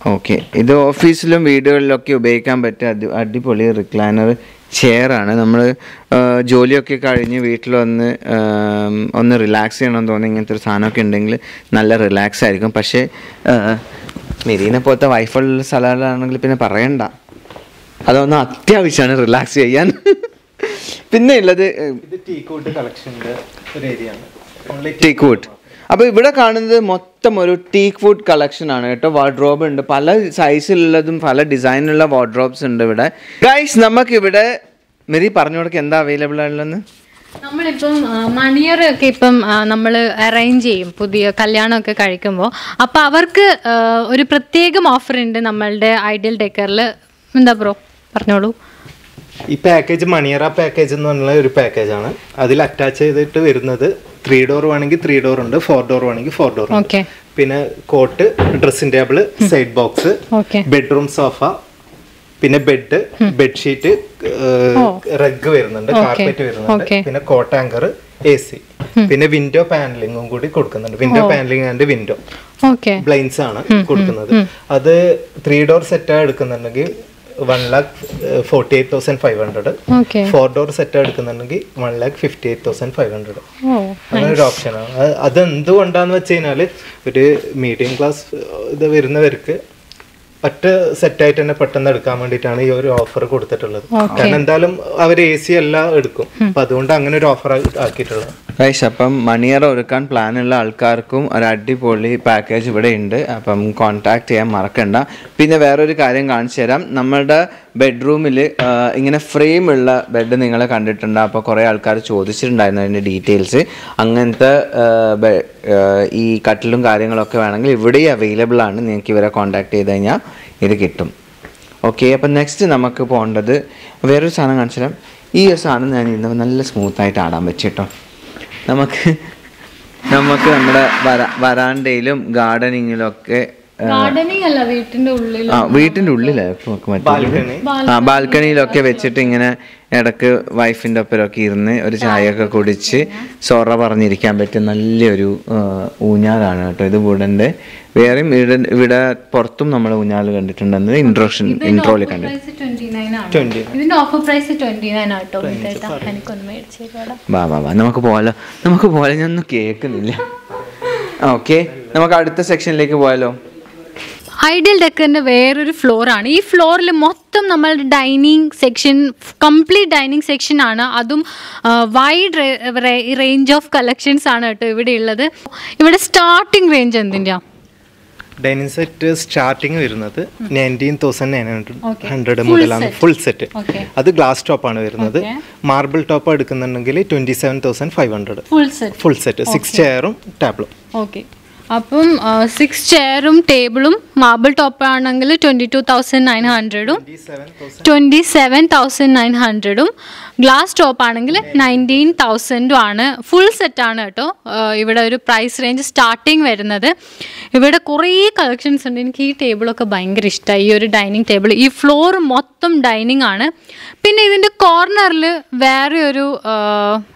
ഓക്കെ. ഇത് ഓഫീസിലും വീടുകളിലൊക്കെ ഉപയോഗിക്കാൻ പറ്റിയ അടി അടിപൊളി റിക്ലൈനർ ചെയറാണ്. നമ്മൾ ജോലിയൊക്കെ കഴിഞ്ഞ് വീട്ടിൽ വന്ന് ഒന്ന് റിലാക്സ് ചെയ്യണമെന്ന് തോന്നി ഇങ്ങനത്തെ ഒരു സാധനമൊക്കെ ഉണ്ടെങ്കിൽ നല്ല റിലാക്സ് ആയിരിക്കും. പക്ഷേ മെരീനെ പോലത്തെ വൈഫുള്ള സ്ഥലങ്ങളാണെങ്കിൽ പിന്നെ പറയണ്ട. അതൊന്ന് അത്യാവശ്യമാണ് റിലാക്സ് ചെയ്യാൻ. പിന്നെ ഉള്ളത് ടീ കൂട്ട് കളക്ഷന്റെ ഒരു ഏരിയ ആണ് ഓൺലി ടീക്ക് വുഡ് അപ്പൊ ഇവിടെ കാണുന്നത് മൊത്തം ഒരു ടീക്ക് വുഡ് കളക്ഷൻ ആണ് കേട്ടോ. വാർഡ്രോബ് ഉണ്ട്. പല സൈസിലുള്ളതും പല ഡിസൈനുള്ള വാർഡ്രോബ്സ് ഉണ്ട് ഇവിടെ. ഗൈസ് നമുക്ക് ഇവിടെ മെറി പറഞ്ഞു കൊടുക്കുക എന്താ അവൈലബിൾ ആയിട്ടുള്ളതെന്ന്? നമ്മളിപ്പം മണിയർ ഒക്കെ ഇപ്പം നമ്മൾ അറേഞ്ച് ചെയ്യും. പുതിയ കല്യാണമൊക്കെ കഴിക്കുമ്പോൾ അപ്പോൾ അവർക്ക് ഒരു പ്രത്യേകം ഓഫർ ഉണ്ട് നമ്മളുടെ ഐഡിയൽ ഡെക്കറിൽ എന്താ ബ്രോ പറഞ്ഞോളൂ. ഈ പാക്കേജ് മണിയറ പാക്കേജ് എന്ന് പറഞ്ഞ ഒരു പാക്കേജ് ആണ്. അതിൽ അറ്റാച്ച് ചെയ്തിട്ട് വരുന്നത് ത്രീ ഡോർ വേണമെങ്കിൽ ത്രീ ഡോർ ഉണ്ട് ഫോർ ഡോർ വേണമെങ്കിൽ ഫോർ ഡോർ ഉണ്ട്. ഓക്കെ പിന്നെ cot dressing table side box bedroom sofa പിന്നെ ബെഡ് ബെഡ്ഷീറ്റ് റഗ് വരുന്നുണ്ട്. കാർപ്പറ്റ് വരുന്നുണ്ട് പിന്നെ കോട്ട് ആങ്കർ എ സി പിന്നെ വിൻഡോ പാനലിങ്ങും കൂടി കൊടുക്കുന്നുണ്ട്. Window panelling and window blinds ആണ് കൊടുക്കുന്നത്. അത് ത്രീ ഡോർ സെറ്റ് എടുക്കുന്നുണ്ടെങ്കിൽ one lakh forty eight thousand five hundred four door set എടുക്കുന്നുണ്ടെങ്കിൽ one lakh fifty eight thousand five hundred അങ്ങനെ ഒരു ഓപ്ഷനാണ് അത് എന്തുകൊണ്ടാന്ന് വെച്ച് കഴിഞ്ഞാൽ ഒരു മീഡിയം ക്ലാസ് ഇത് വരുന്നവർക്ക് ഒറ്റ സെറ്റായിട്ട് തന്നെ പെട്ടെന്ന് എടുക്കാൻ വേണ്ടിയിട്ടാണ് ഈ ഒരു ഓഫർ കൊടുത്തിട്ടുള്ളത്. കാരണം എന്തായാലും അവർ എ സി എല്ലാം എടുക്കും. അപ്പൊ അതുകൊണ്ട് അങ്ങനെ ഒരു ഓഫർ ആക്കിയിട്ടുള്ളത്. ഗൈസ് അപ്പം മണിയർ ഒരുക്കാൻ പ്ലാനുള്ള ആൾക്കാർക്കും ഒരു അടിപൊളി പാക്കേജ് ഇവിടെ ഉണ്ട്. അപ്പം കോൺടാക്ട് ചെയ്യാൻ മറക്കണ്ട. പിന്നെ വേറൊരു കാര്യം കാണിച്ചു തരാം. നമ്മളുടെ ബെഡ്റൂമിൽ ഇങ്ങനെ ഫ്രെയിം ഉള്ള ബെഡ് നിങ്ങൾ കണ്ടിട്ടുണ്ട് അപ്പോൾ കുറേ ആൾക്കാർ ചോദിച്ചിട്ടുണ്ടായിരുന്നു അതിന്റെ ഡീറ്റെയിൽസ് അങ്ങനത്തെ ഈ കട്ടിലും കാര്യങ്ങളൊക്കെ വേണമെങ്കിൽ ഇവിടെയും അവൈലബിൾ ആണ്. നിങ്ങൾക്ക് ഇവരെ കോൺടാക്ട് ചെയ്ത് കഴിഞ്ഞാൽ ഇത് കിട്ടും. ഓക്കെ അപ്പം നെക്സ്റ്റ് നമുക്ക് പോകേണ്ടത് വേറൊരു സാധനം കാണിച്ചു തരാം. ഈ ഒരു സാധനം ഞാൻ ഇന്ന് നല്ല സ്മൂത്തായിട്ട് ആടാൻ പറ്റും കേട്ടോ. നമുക്ക് നമുക്ക് നമ്മുടെ വര വരാണ്ടയിലും ഗാർഡനിങ്ങിലും അല്ല വീട്ടിന്റെ ഉള്ളിലെ? ആ ആ ബാൽക്കണിയിലൊക്കെ വെച്ചിട്ട് ഇങ്ങനെ ഇടയ്ക്ക് വൈഫിന്റെ ഒപ്പരൊക്കെ ഇരുന്ന് ഒരു ചായയൊക്കെ കുടിച്ച് സൊറ പറഞ്ഞിരിക്കാൻ പറ്റിയ നല്ലൊരു ആ, ഊഞ്ഞാലാണ് കേട്ടോ ഇത് വീടിന്റെ. വേറെയും ഇവിടെ ഇവിടെ പുറത്തും നമ്മൾ ഊഞ്ഞാൽ കണ്ടിട്ടുണ്ടെന്ന് ഇൻട്രോഷൻ ഇൻട്രോയിൽ കണ്ടു പ്രൈസ് ട്വന്റി ആണ്. ട്വന്റി ഇതിന്റെ ഓഫർ പ്രൈസ് ട്വന്റി നയൻ ആട്ടോ കേട്ടാ എനിക്കൊന്ന് വാ വാ വാ. നമുക്ക് പോലെ നമുക്ക് പോലെ ഞാനൊന്നും കേൾക്കുന്നില്ല. ഓക്കെ. നമുക്ക് അടുത്ത സെക്ഷനിലേക്ക് പോയാലോ? ഐഡിയൽ ഡെക്കറിന്റെ വേറൊരു ഫ്ലോറാണ് ഈ ഫ്ലോറിൽ മൊത്തം നമ്മൾ dining section complete dining section ആണ്. അതും വൈഡ് റേഞ്ച് ഓഫ് കളക്ഷൻസ് ആണ് കേട്ടോ ഇവിടെ ഉള്ളത്. ഇവിടെ സ്റ്റാർട്ടിംഗ് റേഞ്ച് എന്തിന്റെ ഡൈനിങ് സെറ്റ് സ്റ്റാർട്ടിങ് വരുന്നത് nineteen thousand nine hundred. Hundred മുതലാണ് ഫുൾ സെറ്റ് അത് ഗ്ലാസ് ടോപ്പ് ആണ് വരുന്നത്. മാർബിൾ ടോപ്പ് എടുക്കുന്നുണ്ടെങ്കിൽ twenty seven thousand five hundred full set full set six ചെയറും ടാബ്ലും ഓക്കെ അപ്പം സിക്സ് ചെയറും ടേബിളും മാർബിൾ ടോപ്പ് ആണെങ്കിൽ ട്വന്റി ടു തൗസൻഡ് നയൻ ഹൺഡ്രഡും ട്വന്റി സെവൻ തൗസൻഡ് നയൻ ഹൺഡ്രഡും ഗ്ലാസ് ടോപ്പ് ആണെങ്കിൽ നയന്റീൻ തൗസൻഡും ആണ്. ഫുൾ സെറ്റാണ് കേട്ടോ. ഇവിടെ ഒരു പ്രൈസ് റേഞ്ച് സ്റ്റാർട്ടിങ് വരുന്നത്. ഇവിടെ കുറേ കളക്ഷൻസ് ഉണ്ട്. എനിക്ക് ഈ ടേബിളൊക്കെ ഭയങ്കര ഇഷ്ടമായി ഈ ഒരു ഡൈനിങ് ടേബിൾ ഈ ഫ്ലോർ മൊത്തം ഡൈനിങ് ആണ്. പിന്നെ ഇതിന്റെ കോർണറിൽ വേറെ ഒരു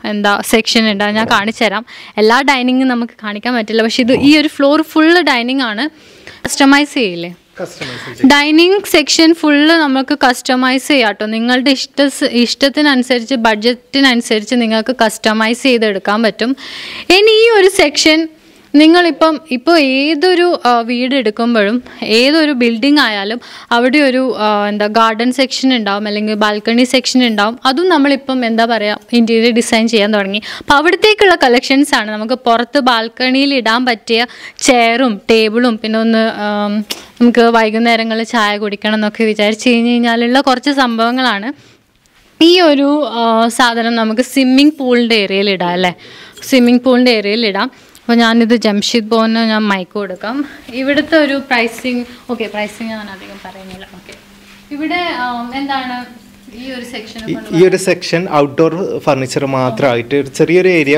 എന്താ സെക്ഷൻ ഉണ്ട്. ഞാൻ കാണിച്ചു തരാം എല്ലാ ഡൈനിങ്ങും നമുക്ക് കാണിക്കാൻ പറ്റില്ല. പക്ഷേ ഇത് ഈ ഒരു ഫ്ലോർ ഫുള്ള് ഡൈനിങ് ആണ് കസ്റ്റമൈസ് ചെയ്യില്ലേ ഡൈനിങ് സെക്ഷൻ ഫുള്ള് നമുക്ക് കസ്റ്റമൈസ് ചെയ്യാം കേട്ടോ നിങ്ങളുടെ ഇഷ്ട ഇഷ്ടത്തിനനുസരിച്ച് ബഡ്ജറ്റിനനുസരിച്ച് നിങ്ങൾക്ക് കസ്റ്റമൈസ് ചെയ്തെടുക്കാൻ പറ്റും. ഇനി ഈ ഒരു സെക്ഷൻ നിങ്ങളിപ്പം ഇപ്പോൾ ഏതൊരു വീട് എടുക്കുമ്പോഴും ഏതൊരു ബിൽഡിംഗ് ആയാലും അവിടെ ഒരു എന്താ ഗാർഡൻ സെക്ഷൻ ഉണ്ടാവും അല്ലെങ്കിൽ ബാൽക്കണി സെക്ഷൻ ഉണ്ടാവും. അതും നമ്മളിപ്പം എന്താ പറയുക ഇന്റീരിയർ ഡിസൈൻ ചെയ്യാൻ തുടങ്ങി. അപ്പോൾ അവിടത്തേക്കുള്ള കളക്ഷൻസ് ആണ് നമുക്ക് പുറത്ത് ബാൽക്കണിയിൽ ഇടാൻ പറ്റിയ ചെയറും ടേബിളും പിന്നെ ഒന്ന് നമുക്ക് വൈകുന്നേരങ്ങളിൽ ചായ കുടിക്കണം എന്നൊക്കെ വിചാരിച്ച് കഴിഞ്ഞ് കഴിഞ്ഞാലുള്ള കുറച്ച് സംഭവങ്ങളാണ്. ഈ ഒരു സാധനം നമുക്ക് സ്വിമ്മിംഗ് പൂളിന്റെ ഏരിയയിൽ ഇടാം അല്ലേ? സ്വിമ്മിംഗ് പൂളിന്റെ ഏരിയയിൽ ഇടാം. അപ്പോൾ ഞാനിത് ജംഷീദ് ബോന് ഞാൻ മൈക്ക് കൊടുക്കാം. ഇവിടുത്തെ ഒരു പ്രൈസിങ് ഓക്കെ പ്രൈസിങ് ഞാൻ അധികം പറയുന്നില്ല. ഓക്കെ ഇവിടെ എന്താണ് ഈ ഒരു സെക്ഷൻ ഔട്ട്ഡോർ ഫർണിച്ചർ മാത്രമായിട്ട് ഒരു ചെറിയൊരു ഏരിയ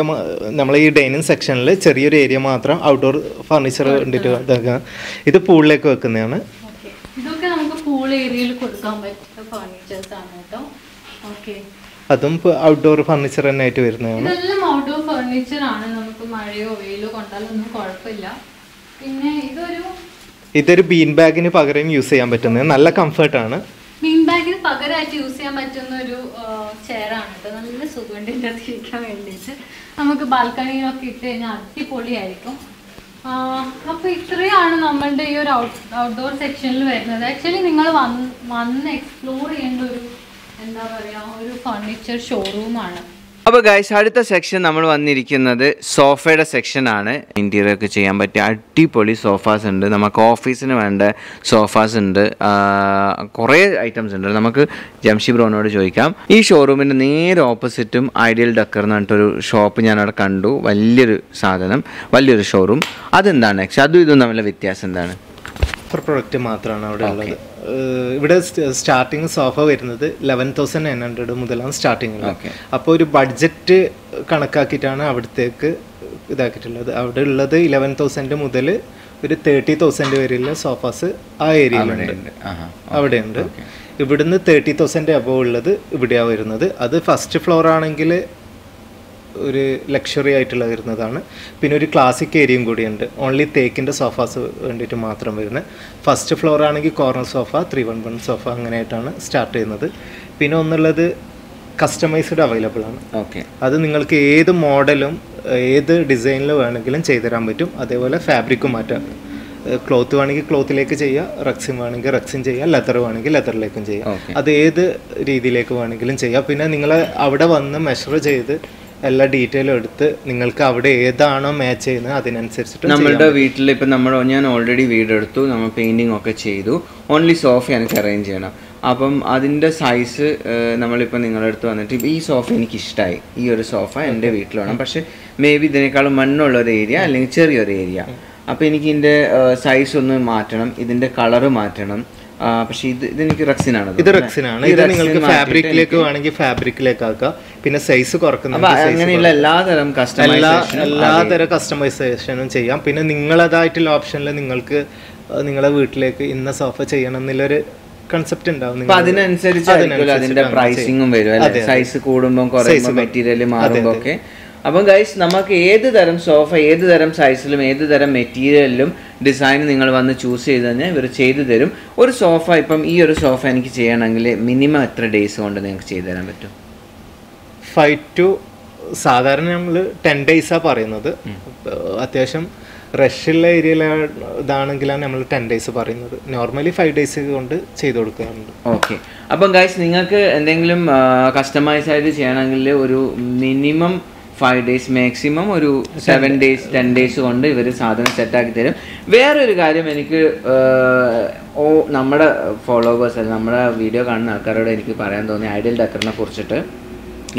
നമ്മൾ ഈ ഡൈനിങ് സെക്ഷനിൽ ചെറിയൊരു ഏരിയ മാത്രം ഔട്ട്ഡോർ ഫർണിച്ചർ കണ്ടിട്ട് ഇത് പൂളിലേക്ക് വെക്കുന്നതാണ്. ഇതൊക്കെ നമുക്ക് പൂൾ ഏരിയയിൽ കൊടുക്കാൻ പറ്റുന്ന ഫർണിച്ചേഴ്സ് ആണ് കേട്ടോ. ഓക്കെ അതും ഔട്ട്ഡോർ ഫർണിച്ചർ തന്നെ ആയിട്ട് വരുന്നതാണ്. ഇതെല്ലാം ഔട്ട്ഡോർ ഫർണിച്ചർ ആണ്. നമുക്ക് മഴയോ വെയിലോ കൊണ്ടാലൊന്നും കുഴപ്പമില്ല. പിന്നെ ഇതൊരു ഇതൊരു ബീൻ ബാഗിന് പകരം യൂസ് ചെയ്യാൻ പറ്റുന്നത്. നല്ല കംഫർട്ടാണ് ബീൻ ബാഗിന് പകരമായിട്ട് യൂസ് ചെയ്യാൻ പറ്റുന്ന ഒരു ചെയറാണ് കേട്ടോ നല്ല സുഖമുണ്ട് ഇതിന്റെ അകത്ത് ഇരിക്കാൻ വേണ്ടിയിട്ട്. നമുക്ക് ബാൽക്കണിയിലൊക്കെ ഇട്ട് കഴിഞ്ഞാൽ അടിപൊളിയായിരിക്കും. അപ്പോൾ ഇത്രയാണ് നമ്മളുടെ ഈ ഒരു ഔട്ട്ഡോർ സെക്ഷനിൽ വരുന്നത്. ആക്ച്വലി നിങ്ങൾ വന്ന് വന്ന് എക്സ്പ്ലോർ ചെയ്യേണ്ട ഒരു എന്താ പറയുക ഒരു ഫർണിച്ചർ ഷോറൂമാണ് അപ്പോൾ ഗൈസ് അടുത്ത സെക്ഷൻ നമ്മൾ വന്നിരിക്കുന്നത് സോഫയുടെ സെക്ഷനാണ് ഇന്റീരിയർ ഒക്കെ ചെയ്യാൻ പറ്റിയ അടിപൊളി സോഫാസ് ഉണ്ട്. നമുക്ക് ഓഫീസിന് വേണ്ട സോഫാസ് ഉണ്ട്. കുറേ ഐറ്റംസ് ഉണ്ട്. നമുക്ക് ജംഷി ബ്രോനോട് ചോദിക്കാം. ഈ ഷോറൂമിന്റെ നേരെ ഓപ്പോസിറ്റും ഐഡിയൽ ഡക്കർ എന്ന് പറഞ്ഞിട്ടൊരു ഷോപ്പ് ഞാൻ അവിടെ കണ്ടു. വലിയൊരു സാധനം വലിയൊരു ഷോറൂം അതെന്താണ്? അതും ഇതും തമ്മിലുള്ള വ്യത്യാസം എന്താണ്? ഓഫർ പ്രൊഡക്റ്റ് മാത്രമാണ് അവിടെ ഉള്ളത്. ഇവിടെ സ്റ്റാർട്ടിങ് സോഫ വരുന്നത് ലെവൻ തൗസൻഡ് നയൻ ഹൺഡ്രഡ് മുതലാണ് സ്റ്റാർട്ടിങ് ഉള്ളത്. അപ്പോൾ ഒരു ബഡ്ജറ്റ് കണക്കാക്കിയിട്ടാണ് അവിടത്തേക്ക് ഇതാക്കിയിട്ടുള്ളത്. അവിടെ ഉള്ളത് ഇലവൻ തൗസൻഡ് മുതൽ ഒരു തേർട്ടി തൗസൻഡ് വരെയുള്ള സോഫാസ് ആ ഏരിയയിലുണ്ട് അവിടെയുണ്ട്. ഇവിടുന്ന് തേർട്ടി തൗസൻഡ് അബവ് ഉള്ളത് ഇവിടെയാണ് വരുന്നത്. അത് ഫസ്റ്റ് ഫ്ലോർ ആണെങ്കിൽ ഒരു ലക്ഷറി ആയിട്ടുള്ള വരുന്നതാണ്. പിന്നെ ഒരു ക്ലാസിക് ഏരിയയും കൂടിയുണ്ട്. ഓൺലി തേക്കിന്റെ സോഫാസ് വേണ്ടിയിട്ട് മാത്രം വരുന്നത്. ഫസ്റ്റ് ഫ്ലോർ ആണെങ്കിൽ corner sofa three one one sofa അങ്ങനെയായിട്ടാണ് start ചെയ്യുന്നത്. പിന്നെ ഒന്നുള്ളത് കസ്റ്റമൈസ്ഡ് അവൈലബിൾ ആണ്. ഓക്കെ അത് നിങ്ങൾക്ക് ഏത് മോഡലും ഏത് ഡിസൈനിൽ വേണമെങ്കിലും ചെയ്തു തരാൻ പറ്റും. അതേപോലെ ഫാബ്രിക്കും മാറ്റാം. ക്ലോത്ത് വേണമെങ്കിൽ ക്ലോത്തിലേക്ക് ചെയ്യുക റക്സിൻ വേണമെങ്കിൽ റക്സിൻ ചെയ്യുക ലെതർ വേണമെങ്കിൽ ലെതറിലേക്കും ചെയ്യാം. Okay. അത് ഏത് രീതിയിലേക്ക് വേണമെങ്കിലും ചെയ്യാം. പിന്നെ നിങ്ങൾ അവിടെ വന്ന് മെഷർ ചെയ്ത് എല്ലാ ഡീറ്റെയിലും എടുത്ത് നിങ്ങൾക്ക് അവിടെ ഏതാണോ മാച്ച് ചെയ്യുന്നത് അതിനനുസരിച്ചിട്ട് നമ്മളുടെ വീട്ടിൽ ഇപ്പം നമ്മൾ ഞാൻ ഓൾറെഡി വീടെടുത്തു നമ്മൾ പെയിന്റിങ് ഒക്കെ ചെയ്തു. ഓൺലി സോഫ എനിക്ക് അറേഞ്ച് ചെയ്യണം. അപ്പം അതിന്റെ സൈസ് നമ്മളിപ്പോൾ നിങ്ങളുടെ അടുത്ത് വന്നിട്ട് ഈ സോഫ എനിക്ക് ഇഷ്ടമായി ഈ ഒരു സോഫ എന്റെ വീട്ടിൽ വേണം. പക്ഷേ മേ ബി ഇതിനേക്കാളും മണ്ണുള്ള ഒരു ഏരിയ അല്ലെങ്കിൽ ചെറിയൊരു ഏരിയ അപ്പോൾ എനിക്ക് ഇതിന്റെ സൈസ് ഒന്ന് മാറ്റണം. ഇതിന്റെ കളറ് മാറ്റണം. പക്ഷേ ഇത് ഇതെനിക്ക് റക്സിനാണ് ഇത് റക്സിനാണ് ഇത് നിങ്ങൾക്ക് ഫാബ്രിക്കിലേക്ക് വേണമെങ്കിൽ ഫാബ്രിക്കിലേക്ക് ആക്കാം പിന്നെ സൈസ് കുറക്കുന്ന അങ്ങനെയുള്ള എല്ലാതരം എല്ലാ എല്ലാതരം കസ്റ്റമൈസേഷനും ചെയ്യാം. പിന്നെ നിങ്ങളതായിട്ടുള്ള ഓപ്ഷനിൽ നിങ്ങൾക്ക് നിങ്ങളുടെ നിങ്ങളെ വീട്ടിലേക്ക് ഇന്ന സോഫ ചെയ്യണം എന്നുള്ളൊരു കൺസെപ്റ്റ് ഉണ്ടാവും അതിനനുസരിച്ച് അതിന്റെ പ്രൈസിങ്ങും. വരും. സൈസ് കൂടുമ്പോൾ കുറയുമ്പോൾ മെറ്റീരിയൽ മാറുമ്പോൾ ഒക്കെ. അപ്പം ഗൈസ് നമുക്ക് ഏത് തരം സോഫ ഏത് തരം സൈസിലും ഏത് തരം മെറ്റീരിയലിലും ഡിസൈൻ നിങ്ങൾ വന്ന് ചൂസ് ചെയ്ത് തന്നെ ഇവർ ചെയ്തു തരും. ഒരു സോഫ ഇപ്പം ഈ ഒരു സോഫ എനിക്ക് ചെയ്യണമെങ്കിൽ മിനിമം എത്ര ഡേയ്സ് കൊണ്ട് നിങ്ങൾക്ക് ചെയ്തു തരാൻ പറ്റും? ഫൈവ് ടു സാധാരണ നമ്മൾ ടെൻ ഡേയ്സാണ് പറയുന്നത്. അത്യാവശ്യം റഷ്യുള്ള ഏരിയയിലെ ഇതാണെങ്കിലാണ് നമ്മൾ ടെൻ ഡേയ്സ് പറയുന്നത്. നോർമലി ഫൈവ് ഡേയ്സ് കൊണ്ട് ചെയ്തു കൊടുക്കാറുണ്ട്. ഓക്കെ അപ്പം ഗൈസ് നിങ്ങൾക്ക് എന്തെങ്കിലും കസ്റ്റമൈസ് ആയിട്ട് ചെയ്യണമെങ്കിൽ ഒരു മിനിമം ഫൈവ് ഡേയ്സ് മാക്സിമം ഒരു സെവൻ ഡേയ്സ് ടെൻ ഡേയ്സ് കൊണ്ട് ഇവർ സാധനം സെറ്റാക്കി തരും. വേറൊരു കാര്യം എനിക്ക് ഓ നമ്മുടെ ഫോളോവേഴ്സ് അല്ല നമ്മുടെ വീഡിയോ കാണുന്ന ആൾക്കാരോട് എനിക്ക് പറയാൻ തോന്നി ഐഡിയൽ ഡക്കറിനെ കുറിച്ചിട്ട്.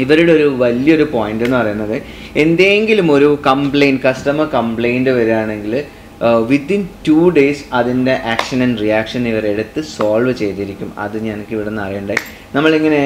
ഇവരുടെ ഒരു വലിയൊരു പോയിന്റ് എന്ന് പറയുന്നത് എന്തെങ്കിലും ഒരു കംപ്ലൈന്റ് കസ്റ്റമർ കംപ്ലൈന്റ് വരികയാണെങ്കിൽ വിത്തിൻ ടു ഡേയ്സ് അതിന്റെ ആക്ഷൻ ആൻഡ് റിയാക്ഷൻ ഇവരെടുത്ത് സോൾവ് ചെയ്തിരിക്കും. അത് ഞങ്ങൾക്ക് ഇവിടെ നിന്ന് അറിയണ്ടേ. നമ്മളിങ്ങനെ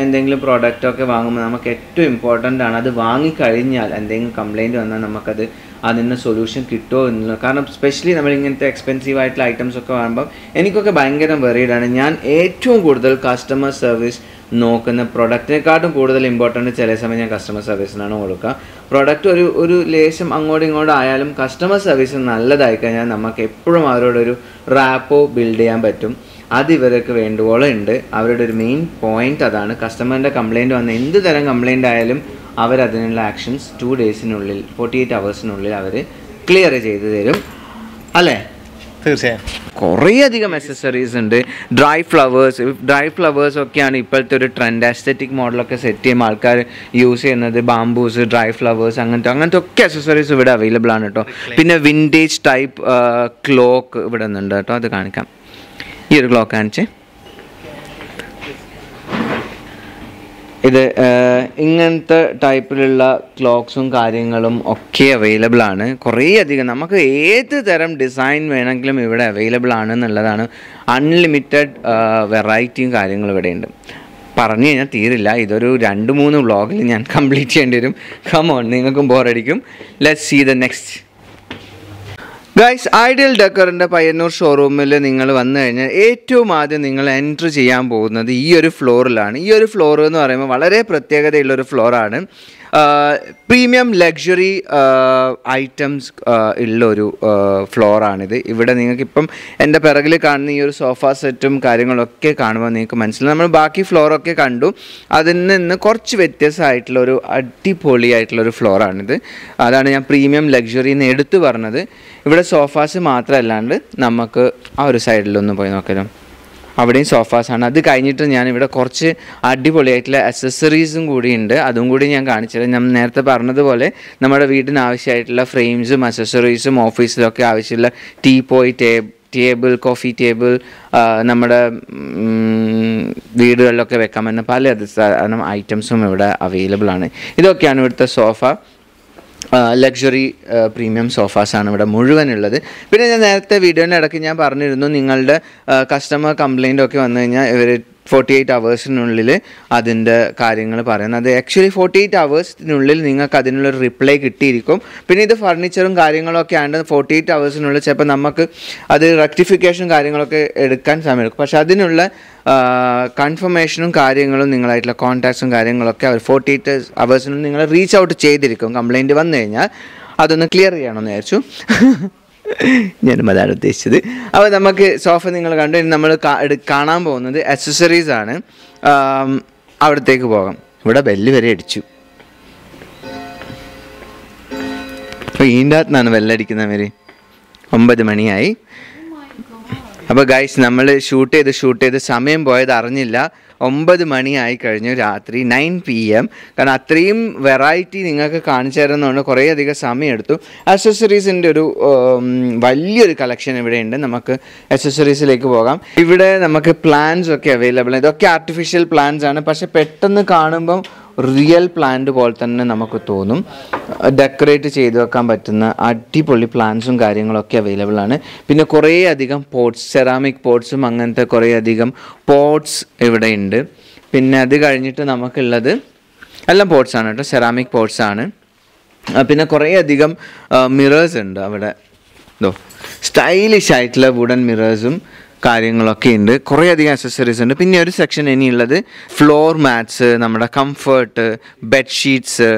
എന്തെങ്കിലും പ്രോഡക്റ്റൊക്കെ വാങ്ങുമ്പോൾ നമുക്ക് ഏറ്റവും ഇമ്പോർട്ടന്റ് ആണ്. അത് വാങ്ങിക്കഴിഞ്ഞാൽ എന്തെങ്കിലും കംപ്ലൈന്റ് വന്നാൽ നമുക്കത് അതിന് സൊല്യൂഷൻ കിട്ടുമോ എന്നുള്ളത് കാരണം സ്പെഷ്യലി നമ്മൾ ഇങ്ങനത്തെ എക്സ്പെൻസീവ് ആയിട്ടുള്ള ഐറ്റംസ് ഒക്കെ വാങ്ങുമ്പോൾ എനിക്കൊക്കെ ഭയങ്കര വെറീഡാണ് ഞാൻ ഏറ്റവും കൂടുതൽ കസ്റ്റമർ സർവീസ് നോക്കുന്ന പ്രൊഡക്റ്റിനെക്കാട്ടും കൂടുതൽ ഇമ്പോർട്ടന്റ് ചില സമയം ഞാൻ കസ്റ്റമർ സർവീസിനാണ് കൊടുക്കുക. പ്രൊഡക്റ്റ് ഒരു ഒരു ലേശം അങ്ങോട്ടും ഇങ്ങോട്ടും ആയാലും കസ്റ്റമർ സർവീസ് നല്ലതായി കഴിഞ്ഞാൽ നമുക്ക് എപ്പോഴും അവരോടൊരു റാപ്പോ ബിൽഡ് ചെയ്യാൻ പറ്റും. അത് ഇവർക്ക് വേണ്ടുവോളം ഉണ്ട്. അവരുടെ ഒരു മെയിൻ പോയിന്റ് അതാണ്. കസ്റ്റമറിന്റെ കംപ്ലൈന്റ് വന്ന എന്ത് തരം കംപ്ലൈന്റ് ആയാലും അവരതിനുള്ള ആക്ഷൻസ് ടു ഡേയ്സിനുള്ളിൽ ഫോർട്ടി എയ്റ്റ് അവേഴ്സിനുള്ളിൽ അവർ ക്ലിയർ ചെയ്ത് തരും. അല്ലേ? തീർച്ചയായും. കുറേ അധികം അക്സസറീസ് ഉണ്ട്. ഡ്രൈ ഫ്ലവേഴ്സ് ഡ്രൈ ഫ്ലവേഴ്സ് ഒക്കെയാണ് ഇപ്പോഴത്തെ ഒരു ട്രെൻഡ് അസ്തറ്റിക് മോഡലൊക്കെ സെറ്റ് ചെയ്യുമ്പോൾ ആൾക്കാർ യൂസ് ചെയ്യുന്നത് ബാംബൂസ് ഡ്രൈ ഫ്ലവേഴ്സ് അങ്ങനത്തെ അങ്ങനത്തെ ഒക്കെ അക്സസറീസ് ഇവിടെ അവൈലബിൾ ആണ് കേട്ടോ. പിന്നെ വിന്റേജ് ടൈപ്പ് ക്ലോക്ക് ഇവിടെ നിന്നുണ്ട് കേട്ടോ. അത് കാണിക്കാം. ഈ ഒരു ക്ലോക്ക് കാണിച്ചേ. ഇത് ഇങ്ങനത്തെ ടൈപ്പിലുള്ള ക്ലോക്സും കാര്യങ്ങളും ഒക്കെ അവൈലബിൾ ആണ്. കുറേ അധികം നമുക്ക് ഏത് തരം ഡിസൈൻ വേണമെങ്കിലും ഇവിടെ അവൈലബിൾ ആണ് എന്നുള്ളതാണ് അൺലിമിറ്റഡ് വെറൈറ്റിയും കാര്യങ്ങളും ഇവിടെ ഉണ്ട് പറഞ്ഞു കഴിഞ്ഞാൽ തീരില്ല. ഇതൊരു രണ്ട് മൂന്ന് വ്ളോഗിൽ ഞാൻ കംപ്ലീറ്റ് ചെയ്യേണ്ടി വരും. കമോൺ നിങ്ങൾക്കും ബോറടിക്കും let see the next guys ideal ഡെക്കറിന്റെ Payyannur ഷോറൂമിൽ നിങ്ങൾ വന്നു കഴിഞ്ഞാൽ ഏറ്റവും ആദ്യം നിങ്ങൾ എൻട്രി ചെയ്യാൻ പോകുന്നത് ഈ ഒരു ഫ്ലോറിലാണ് ഈ ഒരു ഫ്ലോർ എന്ന് പറയുമ്പോൾ വളരെ പ്രത്യേകതയുള്ളൊരു ഫ്ലോറാണ് പ്രീമിയം ലക്ഷറി ഐറ്റംസ് ഉള്ള ഒരു ഫ്ലോറാണിത്. ഇവിടെ നിങ്ങൾക്കിപ്പം എന്റെ പിറകിൽ കാണുന്ന ഈ ഒരു സോഫ സെറ്റും കാര്യങ്ങളൊക്കെ കാണുമ്പോൾ നിങ്ങൾക്ക് മനസ്സിലാവും. നമ്മൾ ബാക്കി ഫ്ലോറൊക്കെ കണ്ടു. അതിൽ നിന്ന് കുറച്ച് വ്യത്യസ്തമായിട്ടുള്ള ഒരു അടിപൊളിയായിട്ടുള്ള ഫ്ലോറാണിത്. അതാണ് ഞാൻ പ്രീമിയം ലക്ഷറി എന്ന് എടുത്തു പറഞ്ഞത്. ഇവിടെ സോഫാസ് മാത്രമല്ലാണ്ട് നമുക്ക് ആ ഒരു സൈഡിലൊന്ന് പോയി നോക്കലും. അവിടെയും സോഫാസാണ് അത് കഴിഞ്ഞിട്ട് ഞാൻ ഇവിടെ കുറച്ച് അടിപൊളിയായിട്ടുള്ള അക്സസറീസും കൂടി ഉണ്ട് അതും കൂടി ഞാൻ കാണിച്ചത് ഞാൻ നേരത്തെ പറഞ്ഞതുപോലെ നമ്മുടെ വീടിന് ആവശ്യമായിട്ടുള്ള ഫ്രെയിംസും അക്സസറീസും ഓഫീസിലൊക്കെ ആവശ്യമുള്ള ടീ പോയി ടേബ് ടേബിൾ കോഫി ടേബിൾ നമ്മുടെ വീടുകളിലൊക്കെ വെക്കാൻ പറ്റുന്ന പല സാധനം ഐറ്റംസും ഇവിടെ അവൈലബിൾ ആണ്. ഇതൊക്കെയാണ് ഇവിടുത്തെ സോഫ ലക്ഷറി പ്രീമിയം സോഫാസ് ആണ് ഇവിടെ മുഴുവനുള്ളത്. പിന്നെ ഞാൻ നേരത്തെ വീഡിയോന്റെ ഇടയ്ക്ക് ഞാൻ പറഞ്ഞിരുന്നു നിങ്ങളുടെ കസ്റ്റമർ കംപ്ലയിന്റ് ഒക്കെ വന്നു കഴിഞ്ഞാൽ ഇവർ ഫോർട്ടി എയ്റ്റ് അവേഴ്സിനുള്ളിൽ അതിന്റെ കാര്യങ്ങൾ പറയുന്നത്. ആക്ച്വലി ഫോർട്ടി എയ്റ്റ് അവേഴ്സിനുള്ളിൽ നിങ്ങൾക്ക് അതിനുള്ളൊരു റിപ്ലൈ കിട്ടിയിരിക്കും. പിന്നെ ഇത് ഫർണിച്ചറും കാര്യങ്ങളൊക്കെ ആണ്ട് ഫോർട്ടി എയ്റ്റ് അവേഴ്സിനുള്ളിൽ ചിലപ്പോൾ നമുക്ക് അത് റെക്ടിഫിക്കേഷൻ കാര്യങ്ങളൊക്കെ എടുക്കാൻ സമയമെടുക്കും. പക്ഷെ അതിനുള്ള കൺഫർമേഷനും കാര്യങ്ങളും നിങ്ങളായിട്ടുള്ള കോൺടാക്ട്സും കാര്യങ്ങളൊക്കെ അവർ ഫോർട്ടി എയ്റ്റ് അവേഴ്സിനുള്ളിൽ നിങ്ങൾ റീച്ച് ഔട്ട് ചെയ്തിരിക്കും. കംപ്ലയിന്റ് വന്നു കഴിഞ്ഞാൽ അതൊന്ന് ക്ലിയർ ചെയ്യണമെന്ന് വിചാരിച്ചു. ഞാനും അതാണ് ഉദ്ദേശിച്ചത്. അപ്പോൾ നമുക്ക് സോഫ നിങ്ങൾ കണ്ടു. ഇനി നമ്മൾ കാണാൻ പോകുന്നത് അക്സസറീസ് ആണ്. അവിടത്തേക്ക് പോകാം. ഇവിടെ ബെല്ല് വരെ അടിച്ചു അപ്പോൾ ഇതിന്റെ അകത്തുനിന്നാണ് ബെല്ലടിക്കുന്നവർ ഒമ്പത് മണിയായി. അപ്പോൾ ഗൈസ് നമ്മൾ ഷൂട്ട് ചെയ്ത് ഷൂട്ട് ചെയ്ത് സമയം പോയത് അറിഞ്ഞില്ല. ഒമ്പത് മണിയായി കഴിഞ്ഞു രാത്രി നയൻ പി എം കാരണം അത്രയും വെറൈറ്റി നിങ്ങൾക്ക് കാണിച്ചു തരുന്നതുകൊണ്ട് കുറേയധികം സമയം എടുത്തു അക്സസറീസിന്റെ ഒരു വലിയൊരു കളക്ഷൻ ഇവിടെ ഉണ്ട്. നമുക്ക് അക്സസറീസിലേക്ക് പോകാം. ഇവിടെ നമുക്ക് പ്ലാൻസ് ഒക്കെ അവൈലബിൾ ഇതൊക്കെ ആർട്ടിഫിഷ്യൽ പ്ലാൻസ് ആണ്. പക്ഷെ പെട്ടെന്ന് കാണുമ്പം റിയൽ പ്ലാന്റ് പോലെ തന്നെ നമുക്ക് തോന്നും. ഡെക്കറേറ്റ് ചെയ്ത് വെക്കാൻ പറ്റുന്ന അടിപൊളി പ്ലാന്റ്സും കാര്യങ്ങളൊക്കെ അവൈലബിൾ ആണ്. പിന്നെ കുറേ അധികം പോട്ട്സ് സെറാമിക് പോട്ട്സും അങ്ങനത്തെ കുറേ അധികം പോട്ട്സ് ഇവിടെ ഉണ്ട്. പിന്നെ അത് കഴിഞ്ഞിട്ട് നമുക്കുള്ളത് എല്ലാം പോട്ട്സ് ആണ് കേട്ടോ. സെറാമിക് പോട്ട്സ് ആണ്. പിന്നെ കുറേ അധികം മിറേഴ്സ് ഉണ്ട് അവിടെ. ഇതോ സ്റ്റൈലിഷ് ആയിട്ടുള്ള വുഡൻ മിറേഴ്സും കാര്യങ്ങളൊക്കെ ഉണ്ട്. കുറേ അധികം അക്സസറീസ് ഉണ്ട്. പിന്നെ ഒരു സെക്ഷൻ ഇനിയുള്ളത് ഫ്ലോർ മാറ്റ്സ് നമ്മുടെ കംഫർട്ട് ബെഡ്ഷീറ്റ്സ്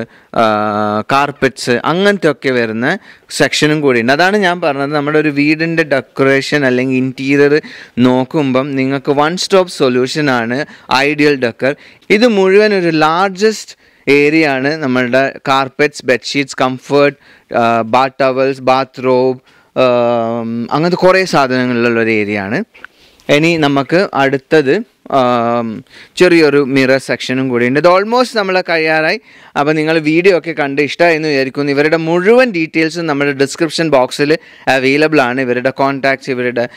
കാർപ്പറ്റ്സ് അങ്ങനത്തെ ഒക്കെ വരുന്ന സെക്ഷനും കൂടി ഉണ്ട്. അതാണ് ഞാൻ പറഞ്ഞത് നമ്മുടെ ഒരു വീടിന്റെ ഡെക്കറേഷൻ അല്ലെങ്കിൽ ഇന്റീരിയർ നോക്കുമ്പം നിങ്ങൾക്ക് വൺ സ്റ്റോപ്പ് സൊല്യൂഷനാണ് ഐഡിയൽ ഡെക്കർ ഇത് മുഴുവൻ ഒരു ലാർജസ്റ്റ് ഏരിയ ആണ് നമ്മളുടെ carpets bedsheets comfort bath towels bath robe അങ്ങനത്തെ കുറേ സാധനങ്ങളുള്ള ഒരു ഏരിയ ആണ് ഇനി നമുക്ക് അടുത്തത് ചെറിയൊരു മിറർ സെക്ഷനും കൂടി ഉണ്ട്. ഇത് ഓൾമോസ്റ്റ് നമ്മൾ കഴിയാറായി. അപ്പോൾ നിങ്ങൾ വീഡിയോ ഒക്കെ കണ്ട് ഇഷ്ടമായെന്ന് വിചാരിക്കുന്നു. ഇവരുടെ മുഴുവൻ ഡീറ്റെയിൽസും നമ്മുടെ ഡിസ്ക്രിപ്ഷൻ ബോക്സിൽ അവൈലബിൾ ആണ്. ഇവരുടെ കോൺടാക്ട്സ് ഇവരുടെ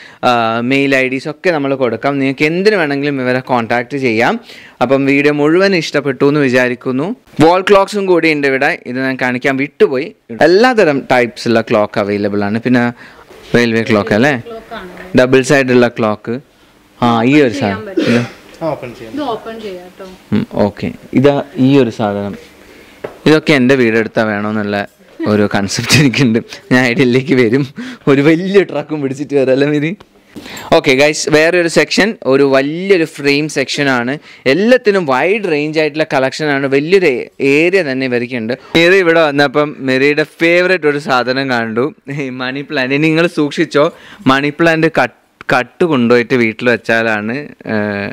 മെയിൽ ഐ ഡീസ് ഒക്കെ നമ്മൾ കൊടുക്കാം. നിങ്ങൾക്ക് എന്തിനു വേണമെങ്കിലും ഇവരെ കോൺടാക്റ്റ് ചെയ്യാം. അപ്പം വീഡിയോ മുഴുവൻ ഇഷ്ടപ്പെട്ടു എന്ന് വിചാരിക്കുന്നു. വാൾ ക്ലോക്സും കൂടി ഉണ്ട് ഇവിടെ. ഇത് ഞാൻ കാണിക്കാൻ വിട്ടുപോയി. എല്ലാതരം ടൈപ്സുള്ള ക്ലോക്ക് അവൈലബിൾ ആണ്. പിന്നെ റെയിൽവേ ക്ലോക്ക് അല്ലേ? ഡബിൾ സൈഡുള്ള ക്ലോക്ക് ആ ഈ ഒരു സാധനം. ഓപ്പൺ ചെയ്യാം. ഇത് ഓപ്പൺ ചെയ്യാം കേട്ടോ ഓക്കെ ഇതാ ഈ ഒരു സാധനം. ഇതൊക്കെ എന്റെ വീടെടുത്താൽ വേണമെന്നുള്ള ഒരു കൺസെപ്റ്റ് എനിക്കുണ്ട്. ഞാൻ ഐഡിയയിലേക്ക് വരും. ഒരു വലിയ ട്രക്കും പിടിച്ചിട്ട് വരാമല്ലോ മിരി? ഓക്കെ ഗൈസ് വേറൊരു ഒരു സെക്ഷൻ ഒരു വലിയൊരു ഫ്രെയിം സെക്ഷനാണ് എല്ലാത്തിനും വൈഡ് റേഞ്ച് ആയിട്ടുള്ള കളക്ഷനാണ് വലിയൊരു ഏരിയ തന്നെ ഇവർക്കുണ്ട് മെറി ഇവിടെ വന്നപ്പം മെറിയുടെ ഫേവറേറ്റ് ഒരു സാധനം കണ്ടു. മണി പ്ലാന്റ് ഇനി നിങ്ങൾ സൂക്ഷിച്ചോ മണി പ്ലാന്റ് കട്ട് കട്ട് കൊണ്ടുപോയിട്ട് വീട്ടിൽ വെച്ചാലാണ്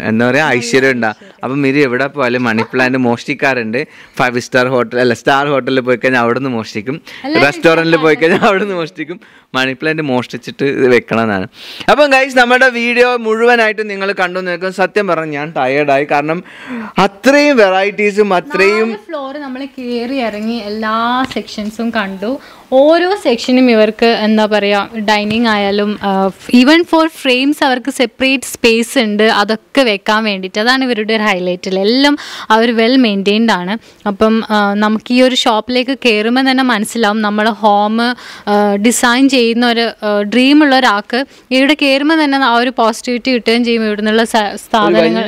എന്താ പറയുക ഐശ്വര്യം ഉണ്ടാ അപ്പം മിരി എവിടെ പോയാലും മണി പ്ലാന്റ് മോഷ്ടിക്കാറുണ്ട്. ഫൈവ് സ്റ്റാർ ഹോട്ടൽ അല്ല സ്റ്റാർ ഹോട്ടലിൽ പോയി കഴിഞ്ഞാൽ അവിടെ നിന്ന് മോഷ്ടിക്കും റെസ്റ്റോറന്റിൽ പോയി കഴിഞ്ഞാൽ അവിടെ നിന്ന് മോഷ്ടിക്കും. മണി പ്ലാന്റ് മോഷ്ടിച്ചിട്ട് ഇത് വെക്കണമെന്നാണ് അപ്പം ഗൈസ് നമ്മുടെ വീഡിയോ മുഴുവനായിട്ട് നിങ്ങൾ കണ്ടു നിൽക്കും സത്യം പറഞ്ഞു ഞാൻ ടയേർഡായി കാരണം അത്രയും വെറൈറ്റീസും അത്രയും ഫ്ലോർ നമ്മൾ കയറി ഇറങ്ങി എല്ലാ സെക്ഷൻസും കണ്ടു. ഓരോ സെക്ഷനും ഇവർക്ക് എന്താ പറയുക ഡൈനിങ് ആയാലും ഈവൻ ഫോർ ഫ്രെയിംസ് അവർക്ക് സെപ്പറേറ്റ് സ്പേസ് ഉണ്ട് അതൊക്കെ വെക്കാൻ വേണ്ടിയിട്ട്. അതാണ് ഇവരുടെ ഒരു ഹൈലൈറ്റിൽ എല്ലാം അവർ വെൽ മെയിന്റെയിൻഡ് ആണ്. അപ്പം നമുക്ക് ഈ ഒരു ഷോപ്പിലേക്ക് കയറുമ്പോൾ തന്നെ മനസ്സിലാവും നമ്മൾ ഹോം ഡിസൈൻ ചെയ്യുന്ന ഒരു ഡ്രീം ഉള്ള ഒരാൾക്ക് ഇവിടെ കയറുമ്പോൾ തന്നെ ആ ഒരു പോസിറ്റിവിറ്റി കിട്ടുകയും ചെയ്യും ഇവിടെ നിന്നുള്ള സ്ഥാപനങ്ങൾ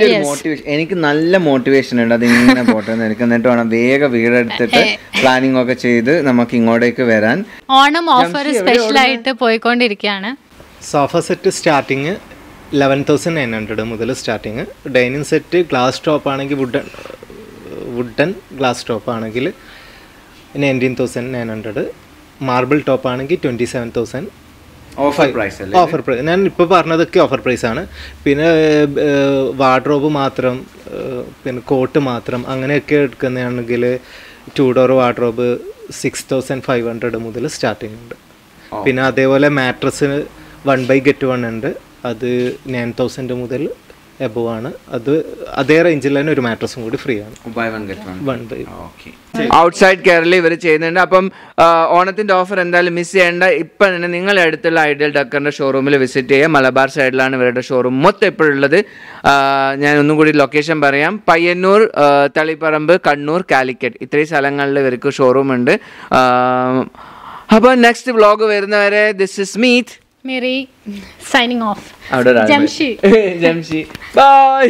എനിക്ക് നല്ല മോട്ടിവേഷൻ ഉണ്ട് അതിങ്ങനെ പോട്ടെ എനിക്ക് എന്നിട്ട് വേണം വേഗം വീടെടുത്തിട്ട് പ്ലാനിങ് ഒക്കെ ചെയ്ത് നമുക്ക് ഇങ്ങോട്ടേക്ക് വരാൻ. ഓണം ഓഫർ സ്പെഷ്യൽ ആയിട്ട് പോയിക്കൊണ്ടിരിക്കുകയാണ്. Sofa set starting eleven thousand nine hundred മുതൽ starting dining set glass top ആണെങ്കിൽ വുഡൻ വുഡൻ ഗ്ലാസ് ടോപ്പ് ആണെങ്കിൽ nineteen thousand nine hundred marble top ആണെങ്കിൽ twenty seven thousand offer price അല്ലേ? ഓഫർ പ്രൈസ് ഞാൻ ഇപ്പോൾ പറഞ്ഞതൊക്കെ ഓഫർ പ്രൈസ് ആണ്. പിന്നെ വാർഡ്രോബ് മാത്രം പിന്നെ കോട്ട് മാത്രം അങ്ങനെയൊക്കെ എടുക്കുന്നതാണെങ്കിൽ two door wardrobe six thousand five hundred മുതൽ സ്റ്റാർട്ടിംഗ് ഉണ്ട്. പിന്നെ അതേപോലെ മാട്രസിന് വൺ ബൈ ഗെറ്റ് വൺ ഉണ്ട്. അത് നയൻ തൗസൻഡ് മുതൽ എബവ് ആണ്. അത് അതേ റേഞ്ചിൽ തന്നെ ഒരു മാട്രസും കൂടി ഫ്രീ ആണ്. ഔട്ട്സൈഡ് കേരള ഇവർ ചെയ്യുന്നുണ്ട്. അപ്പം ഓണത്തിന്റെ ഓഫർ എന്തായാലും മിസ് ചെയ്യേണ്ട. ഇപ്പം തന്നെ നിങ്ങളുടെ അടുത്തുള്ള ഐഡിയൽ ഡക്കറിന്റെ ഷോറൂമിൽ വിസിറ്റ് ചെയ്യുക. മലബാർ സൈഡിലാണ് ഇവരുടെ ഷോറൂം മൊത്തം ഇപ്പോഴുള്ളത് ഞാൻ ഒന്നും കൂടി ലൊക്കേഷൻ പറയാം. പയ്യന്നൂർ തളിപ്പറമ്പ് കണ്ണൂർ കാലിക്കറ്റ്. ഇത്രയും സ്ഥലങ്ങളിൽ ഇവർക്ക് ഷോറൂം ഉണ്ട്. അപ്പോൾ നെക്സ്റ്റ് വ്ളോഗ് വരുന്നവരെ ദിസ് ഇസ് മീറ്റ് Mary signing off Jamshi. Jamshi. Bye